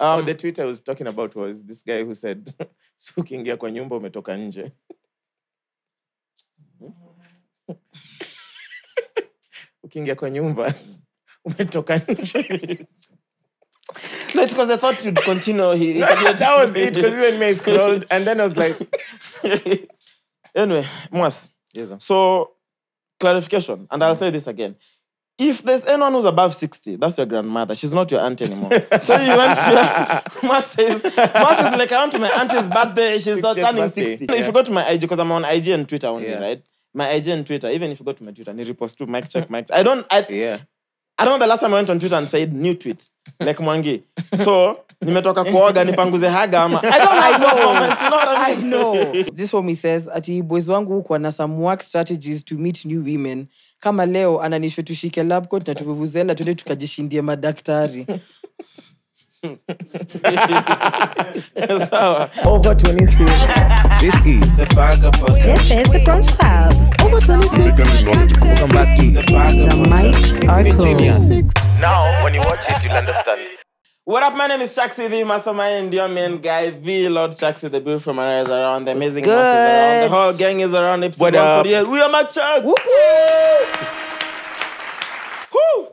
Um, oh, the tweet I was talking about was this guy who said, "Si ukiingia kwa nyumba umetoka nje." ukiingia kwa nyumba umetoka nje. no, it's because I thought you'd continue. He, he no, that was it because even me I scrolled and then I was like, anyway, Mwas. yes, sir. So, clarification, and I'll say this again. If there's anyone who's above 60, that's your grandmother. She's not your aunt anymore. so you went to Mwass is like, I went to my auntie's birthday. She's not 60th turning birthday, 60. yeah. If you go to my IG, because I'm on IG and Twitter only, Yeah. right? My IG and Twitter, even if you go to my Twitter, ni repost to mic check, mic check. I don't, I, yeah. I don't know the last time I went on Twitter and said new tweet, like Mwangi. So, nimetoka kuoga, nipanguze haga ama. I don't those moments, you know what I I know. This homie says ati boys wangu huko ana some work strategies to meet new women. Kama leo ananishwe tushike lab coat na tuvuvuzela tuende tukajishindie madaktari. Sawa. Over 26. This is The Vagabond. This is the Brunch Club. Over 26. welcome back to The mics are cool. Now, when you watch it, you'll understand. What up? My name is Chaxy, the mastermind, your main guy, the Lord Chaxy, the beautiful Mariah is around, the amazing is around, the whole gang is around. Episode What up? We are Mic Cheque. Whoop, Woo!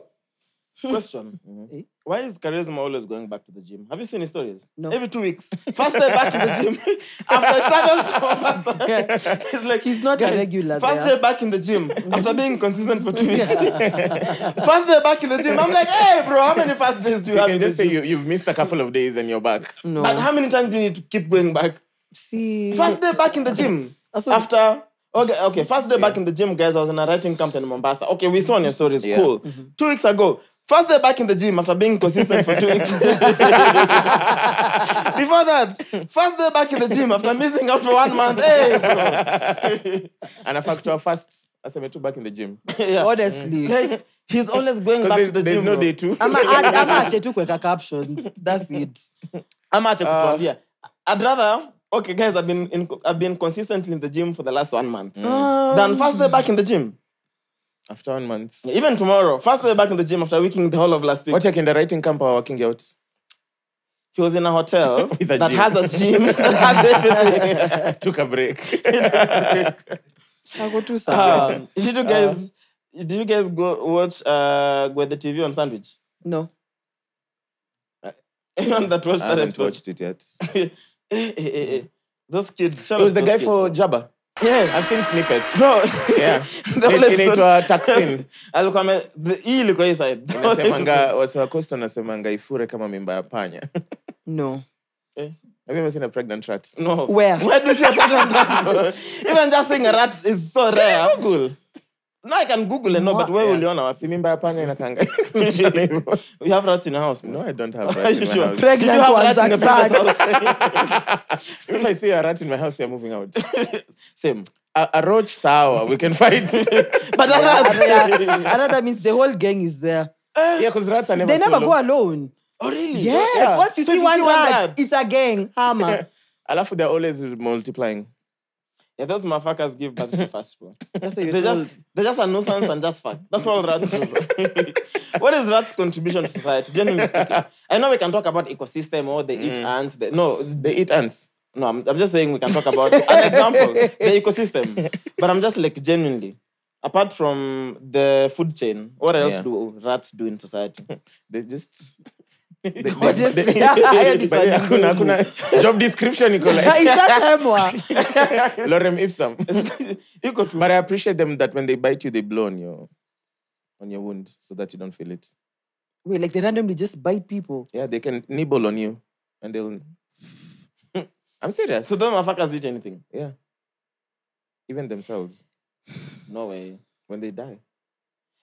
Question. Mm-hmm. Why is charisma always going back to the gym? Have you seen his stories? No. Every two weeks. First day back in the gym. After he travels from Mombasa. He's like, He's not a regular First there." day back in the gym. After being consistent for two weeks. first day back in the gym. I'm like, hey, bro, how many first days do you You have can in just the say gym? you, you've missed a couple of days and you're back. No. But how many times do you need to keep going back? See. First day back in the gym. Also- After okay, okay. First day back in the gym, guys. I was in a writing camp in Mombasa. Okay, we saw on your stories. Yeah. Cool. Mm-hmm. Two weeks ago. First day back in the gym after being consistent for two weeks. Before that, first day back in the gym after missing out for one month. Hey, bro. And a factor first, as I met back in the gym. Yeah. Honestly. Like he's always going back to the there's gym. no bro. day two. ama ache- ama ache tu kuweka captions. That's it. ama acha kutuambia i'd rather okay guys i've been in, i've been consistently in the gym for the last one month than first day back in the gym After one month. even tomorrow first day back in the gym after weeking the whole of last week What in the writing camp or working out? he was in a hotel With a that gym. has a gym that has everything Took a break. Ako tu sawa. um, did you guys did you guys go watch uh go the tv on sandwich No. anyone that watched I that haven't episode watched it yet. Eh, eh, eh, eh. those kids shout It was the guy kids, for man. Jabba. Yeah I've seen snippets. bro Yeah. The whole It- inaitwa Taksin. alikuwa ame- hii ilikuwa hii side The whole episode. Nasemanga, wasi wa Coast wanasemanga ifure kama mimba ya panya. No. Have you ever seen a pregnant rat? No. Where? Where do you see a pregnant rat? Even just seeing a rat is so rare. Google. No, I can Google it, no, but where will you know? Si by a panya in a tanga. You have rats in your house, No, I don't have Are rats you in my sure? house. Pregnant you have rats in the house? If I see a rat in my house, you're moving out. Same. A, a roach, sour, we can fight. But another, yeah, Another means the whole gang is there. yeah, because rats are never They never solo. go alone. Oh, really? Yes. yeah. Once you So see you one see one rat, rat- it's a gang. Hammer. Alafu, they're always multiplying. Yeah, those motherfuckers give birth to fast bro. That's what you're They told. just, they're just a nuisance and just fuck. That's all rats do. bro. what is rats' contribution to society? Genuinely speaking. I know we can talk about ecosystem or they eat mm. ants. They, no, They eat ants. No, I'm, I'm just saying we can talk about an example, the ecosystem. But I'm just like genuinely, apart from the food chain, what else Yeah. do rats do in society? They just... Lorem ipsum. Iko tu. but i appreciate them that when they bite you they blow on your on your wound so that you don't feel it. Wait, like they randomly just bite people. yeah they can nibble on you and they'll i'm serious. So those motherfuckers eat anything? yeah. Even themselves. No way. when they die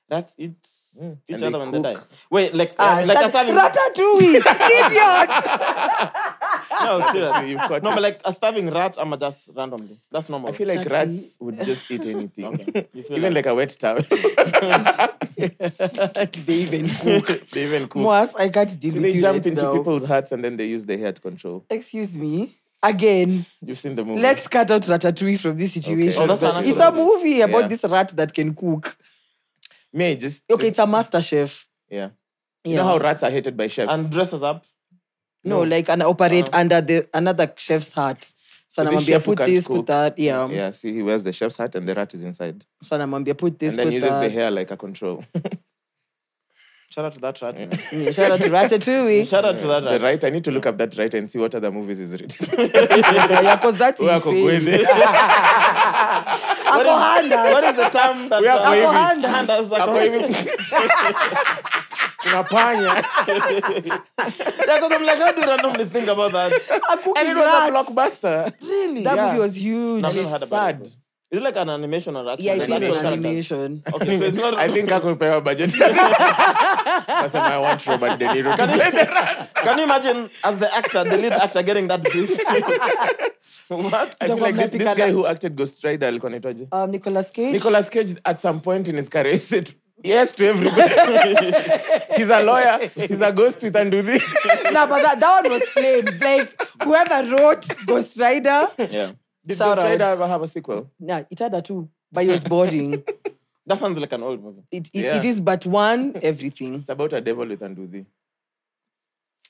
Rats eat Mm. each And other they when they die. cook. Wait, like Ah, uh, like a shut- starving. Ratatouille. Idiot. No, seriously. You've caught No, it. but like a starving rat, I'm just randomly. That's normal. i feel like Chaxy. rats would just eat anything Okay. Even like, a wet towel they even cook. they even cook Mwass, I can't deal so with they jump into now. people's hearts and then they use their hair to control Excuse me. Again, you've seen the movie let's cut out Ratatouille from this situation. Oh, that's it's a movie about Yeah. this rat that can cook. Me just Okay, it's a master chef. yeah Yeah. you know how rats are hated by chefs and dresses up. no like ana operate under the another chef's hat so So this anamwambia chef who put can't this put that yeah, Yeah, see, he wears the chef's hat and the rat is inside. so anamwambia put this And then put uses the that hair like a control. Shout out to that rat. man. Yeah, shout out to Ratatouille Shout out to that rat. the rat. right, I need to look up that right and see what other movies is written. yeah because that's Who ako insane gwethe? Ako handas What is the term that We are uh, waving. handas. handas are Ako hivi. Kuna panya. Yeah, because I'm like, how do you randomly think about that? A cooking And it was a blockbuster. Really? that Yeah. movie was huge I've never heard about sad. it. Is it like an animation or action? yeah it Like is an characters? animation Okay, so it's not. I think akupewa budget. That's why I want Robert De Niro to play the rat. Can you imagine as the actor, the lead actor, getting that brief? what? I feel like this, this guy who acted Ghost Rider alikuwa anaitwaje? um Nicolas Cage Nicolas Cage at some point in his career said yes to everybody. he's a lawyer. He's a ghost with Anduthi. no but that, that one was flames like whoever wrote Ghost Rider Yeah. Did Shout Ghost Rider out. ever have a sequel? nah it had a two, but it was boring That sounds like an old movie. it, it, Yeah. it is but one everything It's about a devil with Anduthi.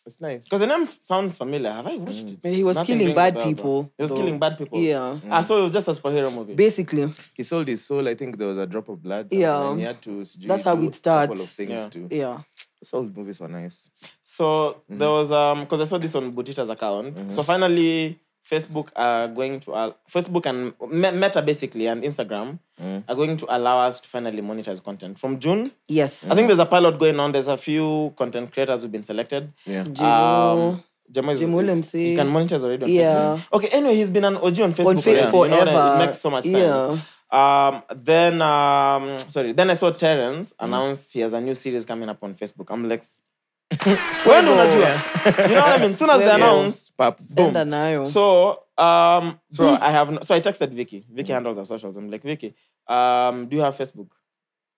It's nice. Because the name sounds familiar. Have I watched it? he was Nothing killing bad people He was so- killing bad people. yeah Ah, so it was just a superhero movie. basically He sold his soul. I think there was a drop of blood. Yeah. And he had to That's how do it a couple of things Yeah. too. yeah Those old movies were nice. So there was um because I saw this on Butita's account. So finally, Facebook are going to uh, Facebook and Meta basically and Instagram are going to allow us to finally monetize content from June. yes I think there's a pilot going on. There's a few content creators who've been selected. Yeah. Um, Jemo is. You can monetize already on Yeah. Facebook. Okay, anyway, he's been an OG on Facebook on Facebook already. You know, forever it makes so much sense. yeah Um, then um, sorry, then I saw Terrence announced he has a new series coming up on Facebook. I'm like, when unajua? You know what I mean? Soon as they announce, Pap. boom. enda nayo So, um, bro, I have no, so I texted Vicky. Vicky handles our socials. I'm like, Vicky, um, do you have Facebook?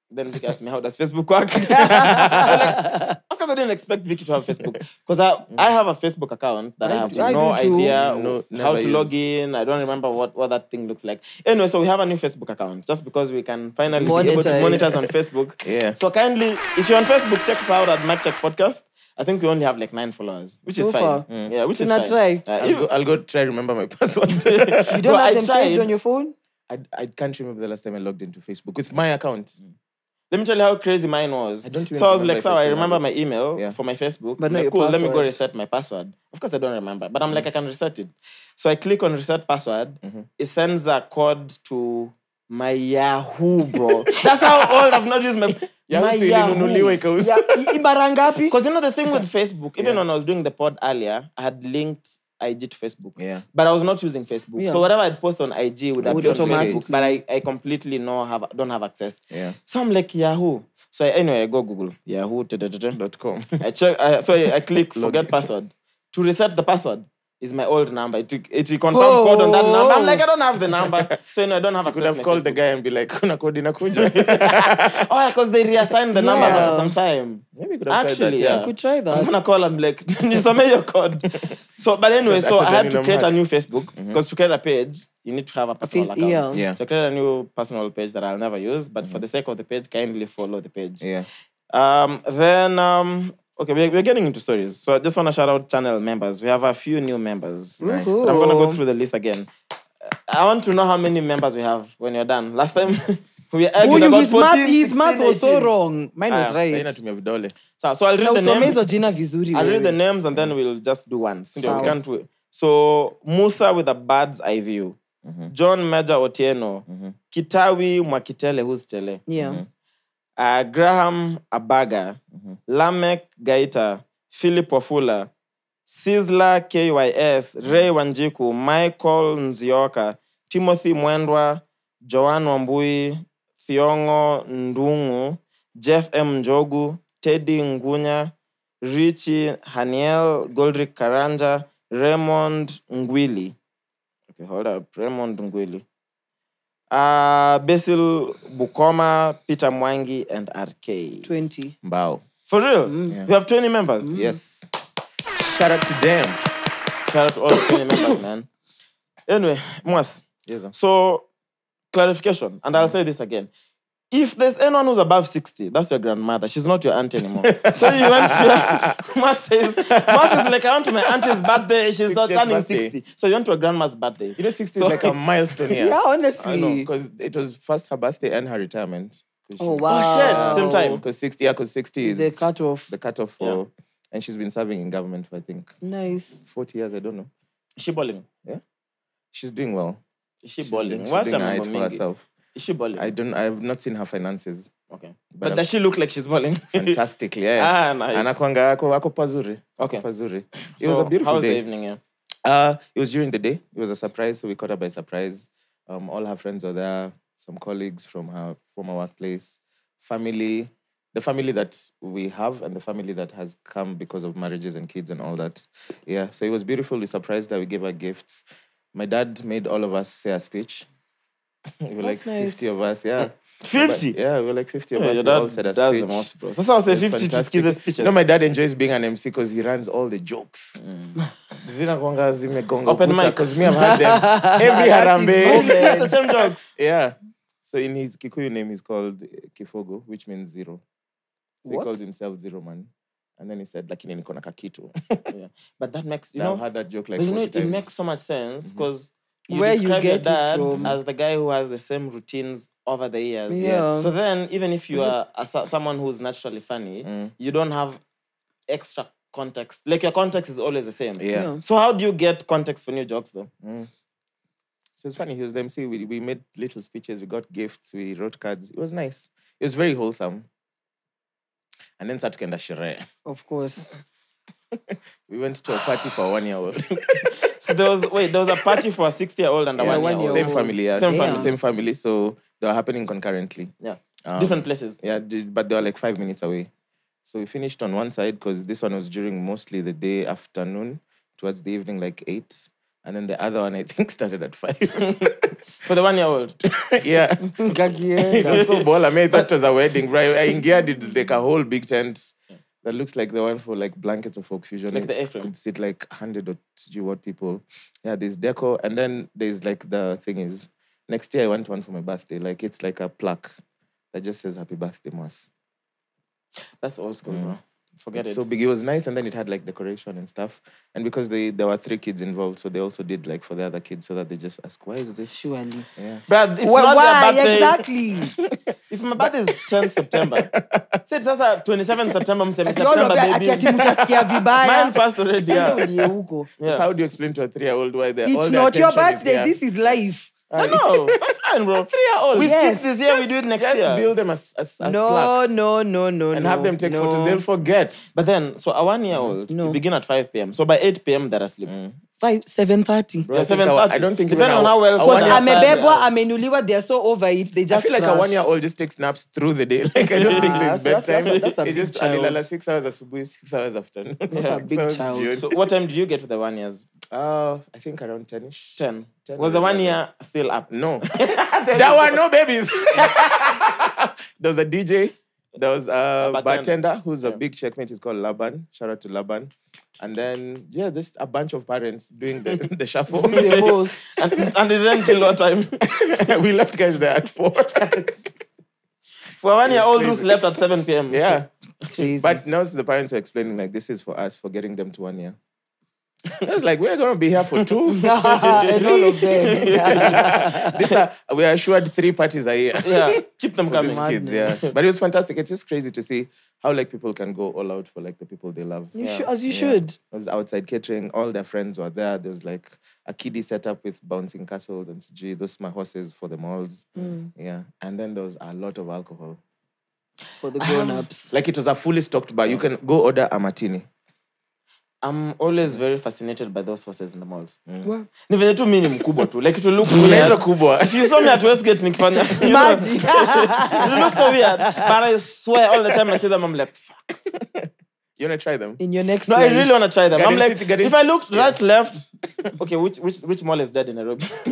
Then Vicky asked me, how does Facebook work? I'm like, of course, I didn't expect Vicky to have Facebook because I, I have a Facebook account that I, I have do- no do too. idea No, how never to log in. I don't remember what, what that thing looks like. Anyway, so we have a new Facebook account just because we can finally be able to Monetize. monetize on Facebook. Yeah. So kindly, if you're on Facebook, check us out at Mic Cheque Podcast. I think we only have like nine followers, which is fine. far. Yeah, which is Tuna fine. try. Uh, I'll if- go, I'll go try remember my password. you don't Bro, have I them tried. saved on your phone I, I can't remember the last time I logged into Facebook with my account. Let me tell you how crazy mine was. I don't so I was like, so I remember my email Yeah. for my Facebook. But I'm like, cool, let me go reset my password. Of course, I don't remember, but I'm mm-hmm. like, I can reset it. So I click on reset password. Mm-hmm. It sends a code to my Yahoo, bro. That's how old I've not used my, Yahoo ilinunuliwa ikauzwa. yeah mara ngapi Because you know the thing with Facebook, even when I was doing the pod earlier, I had linked IG to Facebook. Yeah. But I was not using Facebook. Yeah. So whatever I'd post on IG would Would appear on Facebook. But I, I completely no have don't have access. Yeah. So I'm like Yahoo. So I, anyway, I go Google Yahoo. da, da, da, da. Dot com. I check. I, so I, I click forget password. To reset the password is my old number. It it confirmed Oh. code on that number. I'm like I don't have the number, so you know I don't have You could have called the guy and be like, kuna kodi inakuja. Oh, yeah, because they reassigned the numbers Yeah. after some time. Maybe you could have tried Actually, that, yeah. yeah. you could try that. I'm going to call. and be like, nisome your code. So, but anyway, So so, I had to create create a new Facebook because mm-hmm. to create a page, you need to have a personal a face- account. yeah. Yeah. So I created a new personal page that I'll never use, but mm-hmm. for the sake of the page, kindly follow the page. Yeah. Um, then, um, okay, we're, we're getting into stories. So I just want to shout out channel members. We have a few new members. Nice. So I'm going to go through the list again. I want to know how many members we have when you're done. Last time, we argued you, about his 14, math, his 16, math was so wrong. Mine was Ah, right. Vidole. So, so I'll read Na the names. So jina vizuri I'll read the names and then we'll just do one. So, we can't wait. So Musa with a bird's eye view. Mm-hmm. John Major Otieno. Mm-hmm. Kitawi Mwakitele, who's Tele. Yeah. Uh, Graham Abaga. mm-hmm. Lamek Gaita. Philip Wafula. Sizzla KYS. Ray Wanjiku. Michael Nzioka. Timothy Mwendwa. Joan Wambui. Thiongo Ndungu. Jeff M. Njogu. Teddy Ngunya. Richi Haniel, Goldrick Karanja, Raymond Ngwili. Okay, hold up. Raymond Ngwili. Uh, Basil Bukoma, Peter Mwangi, and RK. 20. Mbao. For real? Mm. We have 20 members. Yes. Shout out to them. Shout out to all the 20 members, man. Anyway, Mwas. Yes, sir. So, clarification, and I'll say this again. If there's anyone who's above 60, that's your grandmother. She's not your aunt anymore. so you went to Ma says, Ma says, like, I went to my auntie's birthday. She's not turning birthday. 60. So you went to a grandma's birthday. You know, 60 So- is like a milestone here. Yeah, I know, honestly. because it was first her birthday and her retirement. Oh Oh, wow. shit. Same time. Oh, because 60, yeah, because 60 is The cutoff. the cutoff for, and she's been serving in government for, I think, Nice. 40 years, I don't know. Is she balling? She's doing well. Is she She's balling? doing, she's What doing am I right for herself. Is she balling? I don't, I've not seen her finances. okay. But But, does she look like she's balling? Fantastically, yeah. ah, nice. Anakwanga ako, ako pazuri. Okay. Pazuri. It So was a beautiful how was day. the evening? Yeah. Uh, it was during the day. It was a surprise, so we caught her by surprise. Um, all her friends were there, some colleagues from her former workplace, family, the family that we have, and the family that has come because of marriages and kids and all that. Yeah, so it was beautiful. We surprised her. We gave her gifts. My dad made all of us say a speech. We were That's like nice. 50 of us, yeah. 50? But, yeah, we were like 50 of Yeah, us. your dad all said a does speech. the most, bro. So that's why I say It 50 to fantastic. skiz speeches. No, my dad enjoys being an MC because he runs all the jokes. Zinagonga zimegonga Open mic. Because me, I've had them every harambe. The same jokes. Yeah. So in his Kikuyu name, he's called uh, Kifogo, which means zero. So What? he calls himself Zero Man. And then he said, lakini niko na kakitu. Yeah. But that makes, you Now, know, I've had that joke like but you know, it, times. it makes so much sense because you Where you describe your get it from. as the guy who has the same routines over the years. Yeah. So then, even if you are a, someone who's naturally funny, Mm. you don't have extra context. Like your context is always the same. Yeah. Yeah. So how do you get context for new jokes though? So it's funny. He was the MC. We, we made little speeches. We got gifts. We wrote cards. It was nice. It was very wholesome. And then sasa tukaenda sherehe. Of course. We went to a party for one year old. So there was wait, there was a party for a 60 year old and a Yeah, one year one-year-old. same family, yeah. Same Same, family. same family. So they were happening concurrently. Yeah. Um, Different places. Yeah, but they were like five minutes away. So we finished on one side because this one was during mostly the day afternoon, towards the evening, like eight. And then the other one, I think, started at five. For the one year old. yeah. It Kakienda. was so ball. I mean, I thought it was a wedding, right? I Ingia did like a whole big tent that looks like the one for like blankets of folk fusion. Like It the A-frame. could sit like 100 or sijui what people. Yeah, there's deco. And then there's like the thing is, next year I want one for my birthday. Like it's like a plaque that just says happy birthday, Mwass. That's old school, mm. bro. Forget It's it. so big. It was nice, and then it had like decoration and stuff. And because they there were three kids involved, so they also did like for the other kids, so that they just ask, "Why is this?" Surely. Yeah. Brad, it's Why, not why? their birthday. exactly? If my birthday is 10th September, say it's just 27th September, mseme Ati all of September, that, ati ati baby. mutasikia vibaya. Mine passed already, Enda yeah. ulie huko. So how do you explain to a three-year-old why they're all It's their not your birthday. This is life. I know. That's fine, bro. three-year-old. We Yes. skip this year, we do it next Just year. build them as, as a No, plaque no, no, no, and no. have them take no. photos. They'll forget. But then, so a one year mm. old, No. you begin at 5 p.m. So by 8 p.m., they're asleep. Mm. Five, seven thirty. Bro, yeah, seven thirty. I don't think even Depending on our- how well our fed one-year- they are. amebebwa amenuliwa they're so over it they just. I just feel like a one-year-old just takes naps through the day. Like I don't think Yeah, there's that's- that's- bedtime. that's a it's big just child. alilala six hours asubuhi, six hours afternoon. That's a six big hours child. jioni. So what time did you get for the one years? Uh, I think around 10ish. 10. 10 Was the one year still up? No. there were no babies. there was a DJ. There was a, A bartender. bartender. who's a big checkmate. He's called Laban. Shout out to Laban. And then, yeah, just a bunch of parents doing the, the shuffle. the most And, and it ran till what time? we left guys there at four. For one year old who slept at 7 p.m. yeah. crazy But now the parents are explaining, like, this is for us for getting them to one year. I was like, we're going to be here for two. and all of them These are, we are assured three parties a year. Yeah. Keep them coming. kids, yeah. But it was fantastic. It's just crazy to see how like people can go all out for like the people they love. you Yeah. should, as you Yeah. should It was outside catering. All their friends were there. There was like a kiddie setup with bouncing castles and gee, those are my horses for the malls. Mm. Yeah. And then there was a lot of alcohol. for the grown-ups Like it was a fully stocked bar. You can go order a martini. I'm always very fascinated by those horses in the malls. Well, Ni venye tu mi ni mkubwa tu. Like it will look Unaweza weird. kubwa. If you saw me at Westgate nikifanya, imagine. it looks look so weird. But I swear all the time I see them, I'm like, fuck. You wanna try them? in your next No, I really want to try them. I'm like, City, Garden if I looked right, left, Okay, which which which mall is dead in Nairobi?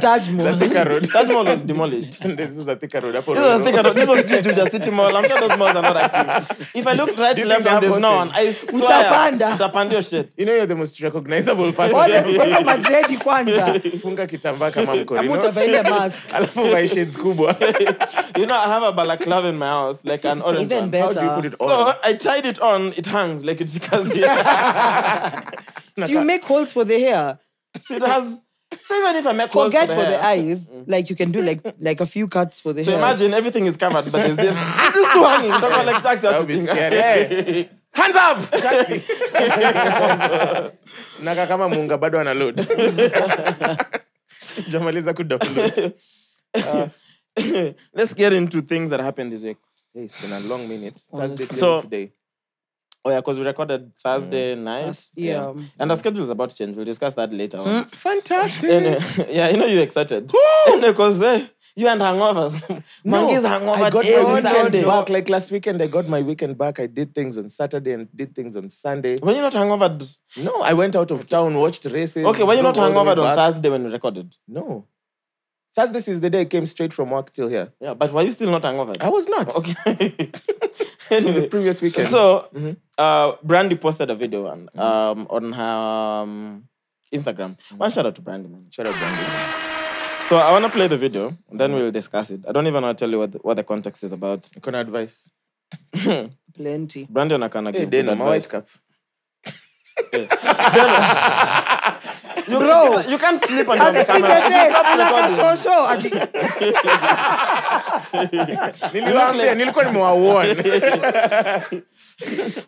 Taj Mahal. Thika Road. that mall was demolished. this is a Thika Road. This is a Ruiru. Road. This was Street Juja City Mall. I'm sure those malls are not active. If I look right to left think and there's no one. I swear. Utapanda. Utapanda your shit. You know you're the most recognizable person. Honestly, weka madredi kwanza Funga kitambaa kama Ama mkorino. utavaa ile mask Alafu vae shades kubwa. You know, I have a balaclava in my house, like an orange even one. better How do you put it on? So I tried it on, it hangs like it because so you make holes for the hair so it has. So even if I make holes forget for for the, the eyes like you can do like like a few cuts for the So hair imagine everything is covered, but there's this. This is too hanging. Don't go like taxi. That would be scary. Hey, hands up! Taxi. Naka kama munga bado ana load. Jamaliza kudownload. Let's get into things that happened this week. Hey, it's been a long minute. That's the So- today. Oh yeah, because we recorded Thursday mm. night. Yes, yeah. And our schedule is about to change. We'll discuss that later on. Mm, fantastic. Anyway, uh, yeah, you know you're excited. Because uh, eh, uh, you and hangovers. Mangi's hangover I got every my weekend Sunday. back. Like last weekend, I got my weekend back. I did things on Saturday and did things on Sunday. When you're not hangover, No, I went out of town, watched races. okay, when you're not drove all the way hangover on back. Thursday when we recorded. No. Thursday is the day I came straight from work till here. Yeah, but were you still not hungover? I was not. Okay. anyway, The previous weekend. so mm-hmm. uh, Brandy posted a video on um, on her um, Instagram. Mm-hmm. One shout out to Brandy, man. Shout out to Brandy. So I want to play the video, and then we'll discuss it. I don't even want to tell you what the, what the context is about. Kuna advice. plenty Brandy anakana Hey, give Hey, Dana, my white advice. cap. You, Bro. you can't sleep on your camera. sipepe, Stop anaka recording. shosho, ati- Niliwaambia, nilikuwa nimewawarn.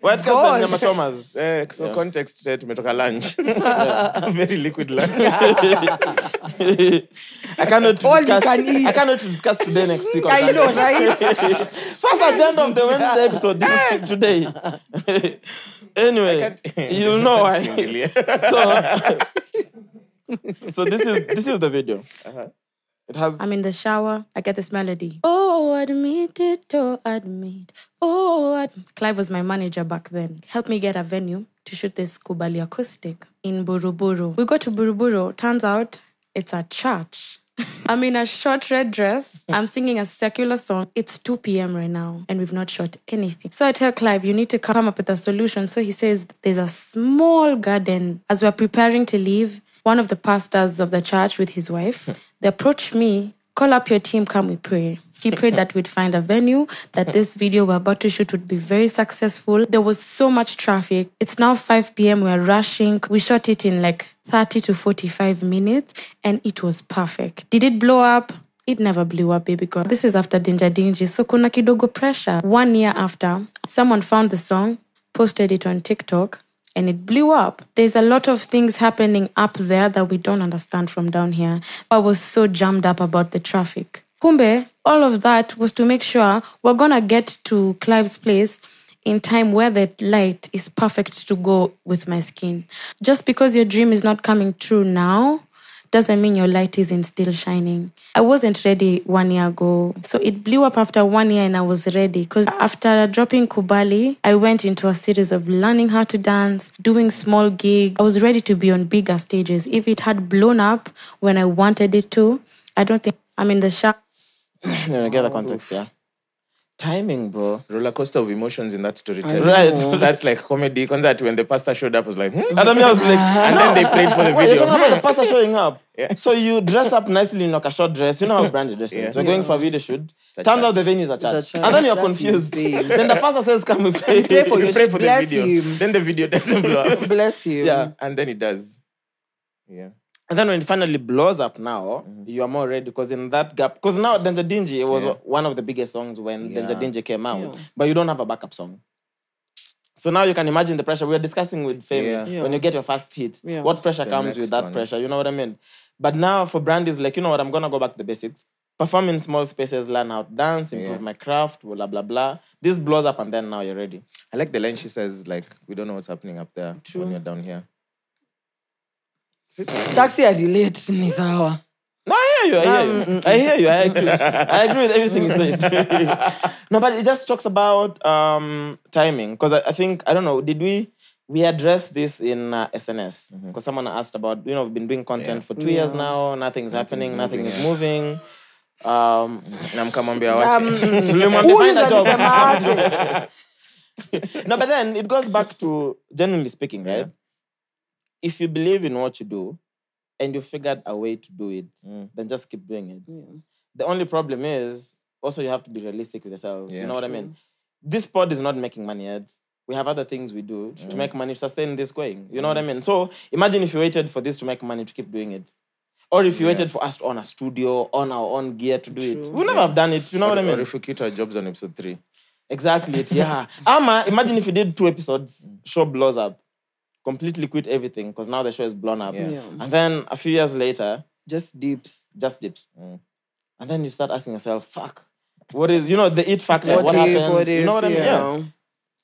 White God. and Nyama Thomas. Eh, so context eh, tumetoka lunch. Very liquid lunch. I cannot to All you can eat. I cannot to discuss today next week. I know, right? First agenda of the Wednesday episode. This is today. anyway, you'll know why. so, so this is this is the video. Uh-huh. It has. I'm in the shower. I get this melody. Oh, admit it, oh, admit. Oh, ad- Clive was my manager back then. Helped me get a venue to shoot this Kubali acoustic in Buruburu. We go to Buruburu. Turns out it's a church. I'm in a short red dress. I'm singing a secular song. It's 2 p.m. right now, and we've not shot anything. So I tell Clive, you need to come up with a solution. So he says, There's a small garden. As we're preparing to leave, one of the pastors of the church with his wife, hmm. they approached me, call up your team, come we pray. He prayed that we'd find a venue, that this video we're about to shoot would be very successful. There was so much traffic. It's now 5 p.m. We're rushing. We shot it in like 30 to 45 minutes and it was perfect. Did it blow up? It never blew up, baby girl. This is after Danger Dingy. So kuna kidogo pressure. One year after, someone found the song, posted it on TikTok, and it blew up. There's a lot of things happening up there that we don't understand from down here. I was so jammed up about the traffic. Kumbe, all of that was to make sure we're gonna get to Clive's place in time where the light is perfect to go with my skin. Just because your dream is not coming true now doesn't mean your light isn't still shining. I wasn't ready one year ago. So it blew up after one year and I was ready. Because after dropping Kubali, I went into a series of learning how to dance, doing small gigs. I was ready to be on bigger stages. If it had blown up when I wanted it to, I don't think I'm in the shower. you get the context there. Timing, bro. Roller coaster of emotions in that storytelling. Right. That's like comedy. Kwanza ati when the pastor showed up, was like, hmm? And I was like, And then they played for the Wait, you're video. talking about the pastor showing up. Yeah. So you dress up nicely in like a short dress. You know how branded dresses. Yeah. We're going for a video shoot. a Turns out the venue is a church. church. And then you're That's confused. insane. then the pastor says, Come we pray. Pray for You pray for the Bless video. him. Then the video doesn't blow up. Bless you. Yeah. and then it does. Yeah. And then when it finally blows up now, mm-hmm. you are more ready because in that gap, because now Danger Dingy it was Yeah. one of the biggest songs when Danger Yeah. Dingy came out, but you don't have a backup song. So now you can imagine the pressure. We were discussing with Femi Yeah. Yeah. when you get your first hit, Yeah. what pressure The comes with that one. pressure. You know what I mean? But now for Brandy is like, you know what, I'm gonna go back to the basics. Perform in small spaces, learn how to dance, improve Yeah. my craft, blah blah blah. This blows up and then now you're ready. I like the line she says, like, we don't know what's happening up there when you're down here. Taxi I relate ni sawa. No, I hear you. I hear you. I hear you. I agree. I agree with everything you said. no, but it just talks about um, timing because I, I think I don't know. Did we we address this in uh, SNS because someone asked about you know we've been doing content Yeah. for two years now. Nothing's, happening. Nothing is yeah. moving. Um, na mkamwambia wache alisema aje. no, but then it goes back to generally speaking, right? If you believe in what you do and you figured a way to do it, mm. then just keep doing it. The only problem is also you have to be realistic with yourselves. you Yeah, know what I mean? This pod is not making money yet. We have other things we do to mm. make money sustain this going. You know what I mm. mean? So imagine if you waited for this to make money to keep doing it. Or if you waited for us to own a studio, on our own gear to do it. We'll never have done it. You know what I mean? or mean? if we quit our jobs on episode three Exactly it, yeah. Ama, imagine if you did two episodes, show blows up, completely quit everything because now the show is blown up. Yeah. Yeah. And then a few years later, Just dips. just dips. Mm. And then you start asking yourself, fuck, what is, you know, the it factor? What, What, if, happened? what if, you know what I mean? yeah. Yeah.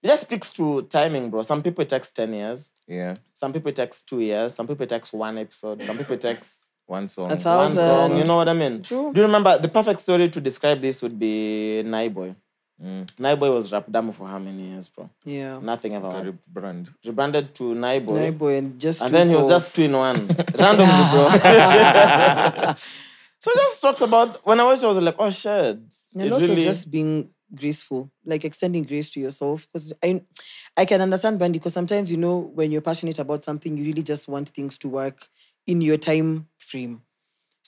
It just speaks to timing, bro. Some people it takes 10 years. yeah Some people it takes two years. Some people it takes one episode. Some people it takes one song A one thousand. song. You know what I mean? True. Do you remember the perfect story to describe this would be Naiboi? Mm. Naiboi was Rap Damo for how many years, bro? Yeah. Nothing ever Got worked. brand rebranded to Naiboi. Naiboi and just And took then he was just two in one. Randomly, bro. so it just talks about when I watched it, I was like, oh shit. and It also really- just being graceful, like extending grace to yourself. Because I, I can understand Brandy. Because sometimes you know when you're passionate about something, you really just want things to work in your time frame.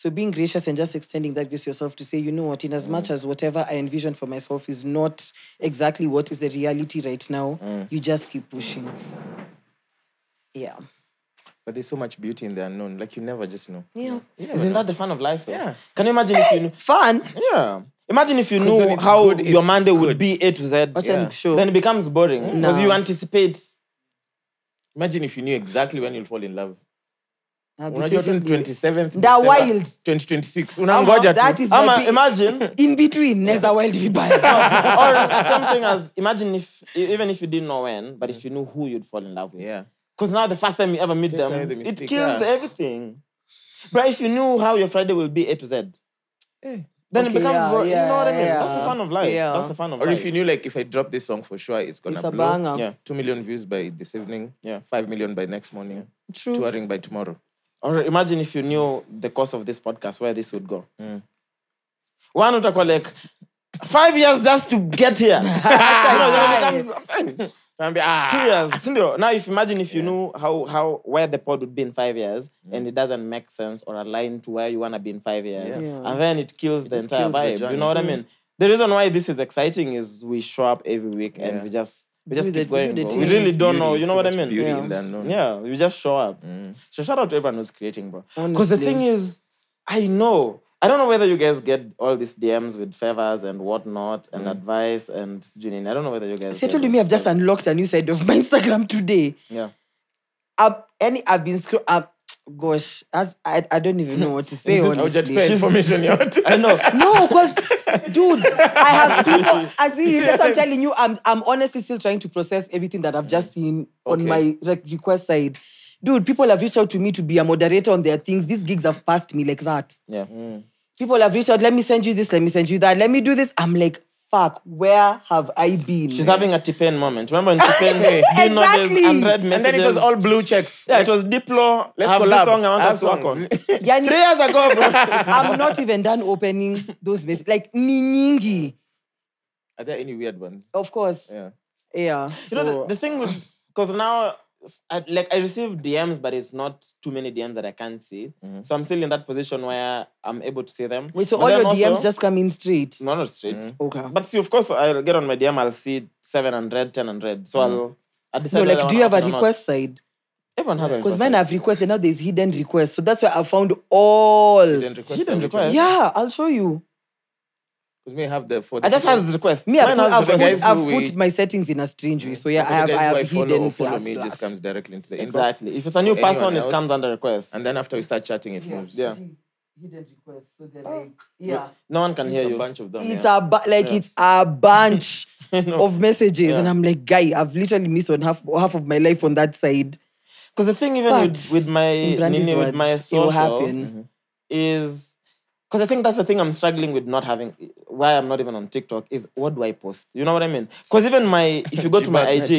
So being gracious and just extending that grace to yourself to say, you know what, in as much as whatever I envision for myself is not exactly what is the reality right now, mm. you just keep pushing. Yeah. but there's so much beauty in the unknown like you never just know Yeah. Isn't that the fun of life? Though? Yeah. Can you imagine if you knew? Fun. Yeah. Imagine if you knew how good, your it's Monday would be A to Z. Watch and show. Then it becomes boring mm. because No. you anticipate. imagine if you knew exactly when you'll fall in love I'll be unajua tu ni patiently- 27th The December wild. 2026 unangoja That tu is my Ama, imagine. in between. Neza wild vibaya. or something as imagine if even if you didn't know when, but if you knew who you'd fall in love with. yeah Because now the first time you ever meet Takes them, away the it kills yeah. everything. But if you knew how your Friday will be A to Z, then it becomes yeah, boring. you know what I mean? yeah, That's the fun of life. yeah. That's the fun of or life. if you knew like if I drop this song for sure it's gonna It's blow. Yeah. two million views by this evening Yeah. five million by next morning True. touring by tomorrow Or imagine if you knew the course of this podcast, where this would go. Mm. One utakuwa like five years just to get here. I'm saying, ah, two years. sindio? Now, if imagine if you yeah. knew how how where the pod would be in five years, and it doesn't make sense or align to where you wanna be in five years, Yeah. Yeah. and then it kills it the entire kills vibe. the you know what I mean? The reason why this is exciting is we show up every week and we just we just keep going. the We really don't know. You know so what I mean? Yeah. in the unknown. Yeah, we just show up. Mm. So shout out to everyone who's creating, bro. Because the thing is, I know. I don't know whether you guys get all these DMs with favors and whatnot and advice and Janine. I don't know whether you guys. See, I get told you me I've just unlocked a new side of my Instagram today. Yeah. I've, any, I've been scroll. Uh, gosh, as I, I don't even know what to say. This- I'll just honestly. pay information out. I know. No, because dude, I have people. As in, that's what I'm telling you. I'm I'm honestly still trying to process everything that I've just seen on Okay. my re- request side. Dude, people have reached out to me to be a moderator on their things. These gigs have passed me like that. Yeah. Mm. People have reached out. Let me send you this. Let me send you that. Let me do this. I'm like, fuck. Where have I been? She's having a T-Pain moment. Remember when T-Pain did Exactly. nudges and read and messages? then it was all blue checks. Yeah, it was Diplo. Let's have collab. this song I want have us to work on. yani, Three years ago, bro. I'm not even done opening those messages. Like ni nyingi. Are there any weird ones? Of course. Yeah. Yeah. You know, the, the thing with because now, I, like, I receive DMs, but it's not too many DMs that I can't see. Mm-hmm. So I'm still in that position where I'm able to see them. Wait, so But all then your also- DMs just come in straight? No, not straight. Mm-hmm. Okay. But see, of course, I'll get on my DM, I'll see 700, 1000. So mm-hmm. I'll, I'll decide. No, like, do you have a open or not. request side? Everyone has a request. Because mine have requests and now there's hidden requests. So that's where I found all. Hidden requests. Hidden requests. Yeah, I'll show you. Because we have the for I just the- had his request. Me, I've, put, I've, the put, I've put my settings in a strange way. So yeah, for I have, I have hidden follow plus, me plus. just comes directly into the inbox. Exactly. If it's a new For anyone person, it else. comes under request. And then after we start chatting, it moves. Yeah. Hidden requests. So they're oh. like, yeah. no one can hear a you. bunch of them. It's yeah. a bu- like it's a bunch of messages, and I'm like, guy, I've literally missed on half half of my life on that side. Because the thing, even with, with my in Brandy's Nini, with words, my it will social, happen. Mm-hmm. is because I think that's the thing I'm struggling with not having. Why I'm not even on TikTok is what do I post? You know what I mean? Because even my if you go to my IG,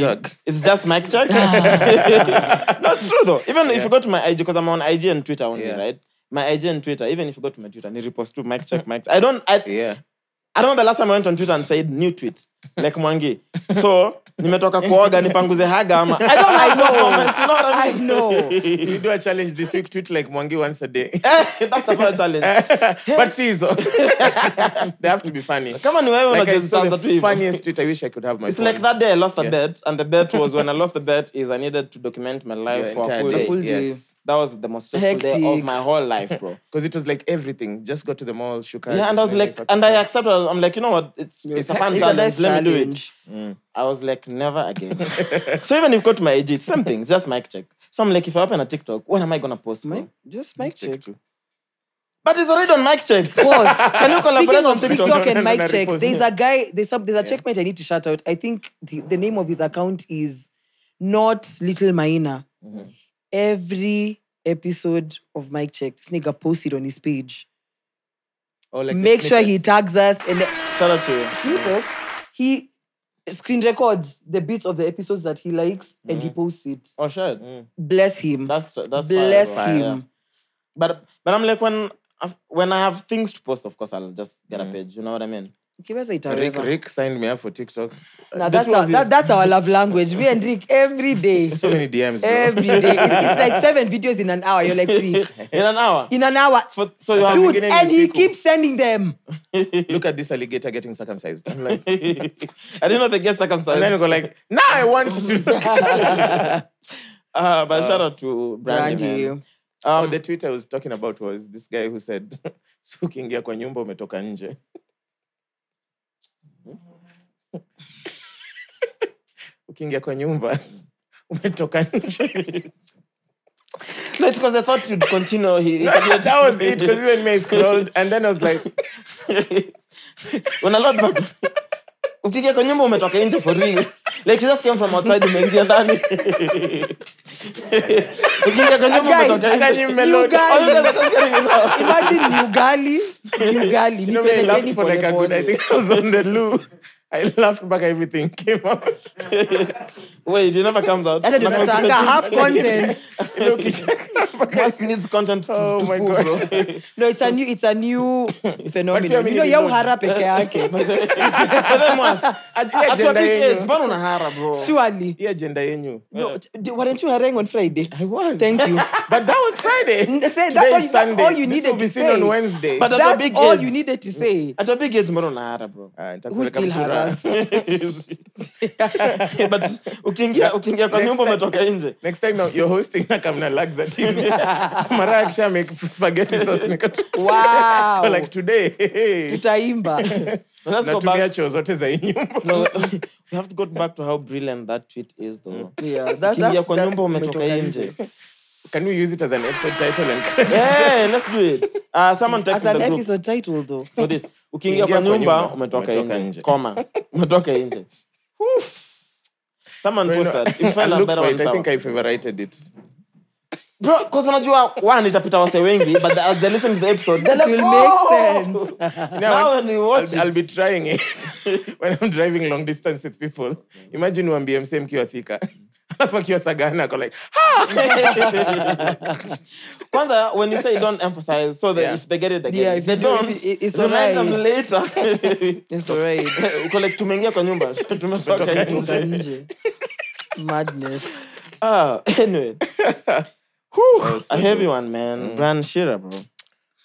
it's just mic check. not true though. Even if you go to my IG, because I'm on IG and Twitter only, Yeah. right? My IG and Twitter. Even if you go to my Twitter, and you repost to mic check, mic. I don't. I, Yeah. I don't know the last time I went on Twitter and said new tweet like Mwangi. So nimetoka kuoga nipanguze haga ama. I don't have those moments. You know what I I mean? know. So you do a challenge this week, tweet like Mwangi once a day. Eh, that's a fair challenge. but eh. see, so they have to be funny. Kama ni wewe Like I saw unajistanza tu the hivyo. funniest tweet. I wish I could have my It's phone. like that day I lost a Yeah. bet, and the bet was when I lost the bet is I needed to document my life Your for a entire full day. day. full day. Yes. That was the most stressful day of Hectic. my whole life, bro. Because it was like everything. Just go to the mall, shook hands. yeah, and I was then like, and to- I accepted. I'm like, you know what? It's it's a fun It's a challenge. nice Let me do it. challenge. Mm. I was like, never again. so even if you go to my IG, it's same thing. It's just mic check. So I'm like, if I open a TikTok, when am I gonna post? Mic, just mic check. But it's already on mic check. Pause. Can you collaborate Speaking on of TikTok? TikTok No, and no, no, mic check, there's a guy, there's a there's a checkmate I need to shout out. I think the, the name of his account is not Little Maina. Mm-hmm. Every episode of Mic Check, this nigga posted on his page. Or like Make sure he tags us and the Shout out to you. snippets. He screen records the bits of the episodes that he likes and he mm. posts it. Oh shit. Mm. Bless him. That's that's Bless fire, him. Yeah. But but I'm like when when I have things to post, of course I'll just get a mm. page. You know what I mean? Kiweza Rick, itaweza. Rick signed me up for TikTok. Now that's our, that, that's our love language. Me and Rick every day. So many DMs, bro. Every day. It's, it's like seven videos in an hour. You're like, Rick. In an hour. In an hour. For, so you Dude, and he keeps sending them. Look at this alligator getting circumcised. I'm like, I didn't know they get circumcised. and then you go like, now I want to. uh, but shout out to Brandy, Brandy. man. oh, Um, the tweet I was talking about was this guy who said, "So ukiingia kwa nyumba umetoka nje." Ukiingia kwa nyumba umetoka nje. no, it's because I thought you'd continue. He, that was it because even me I scrolled and then I was like, ukiingia kwa nyumba umetoka nje for real like you just came from outside umeingia ndani ukiingia kwa nyumba umetoka nje. Imagine ugali. Ugali. You know, me, I laughed for like a good. I think I was on the loo. I laughed back. Everything came out. wait it never comes out Hata tunashangaa half content. You know, kicheka. Must needs content to, Oh to my pull, God. bro. No, it's a new it's a new phenomenon. mimi You know, ya niliload. uhara peke yake. But then Mwass, Ati- at hii your agenda big age, yenyu. mbona unahara bro Surely. Hii agenda yenyu. No, t- weren't you herring on Friday? I was. Thank you. But that was Friday. Say, that's Today all is you- that's Sunday. all you This needed will be to seen say. on Wednesday. But That's all you needed to say. at your big age mbona unahara bro Ah, Who nitakupeleka still Mtura. ukiingia kwa nyumba umetoka nje Next time now you're hosting na kamna laxatives. Mara akisha make spaghetti sauce nikatu. Wow. like today. hey, Utaimba. let's go Natumia choo zote za nyumba. no, we have to go back to how brilliant that tweet is though Yeah, that's, that's, kwa nyumba umetoka nje Can we use it as an episode title and yeah, let's do it uh, someone As text an the group episode title though. for this ukiingia kwa nyumba umetoka umetoka nje nje. koma umetoka nje Oof. someone post that if I I'll look for it. I think I favorited it. bro cause unajua one itapita wase wengi but they, they listen to the episode they're It like will oh! make sense. now Now when you watch I'll, I'll be trying it when I'm driving long distance with people. Imagine when BMC MQ mkiwa thika. Alafu akiwa sagana ako like, Kwanza, when you say don't emphasize, so that Yeah. if they get it, they get Yeah, it. if If they do- don't, if it- it's remind them later. It's alright. Uko like tumeingia kwa nyumba. Tumetoka nje. nje. Madness. Ah, anyway. that was so A heavy good. one, man. Brian Chira, bro.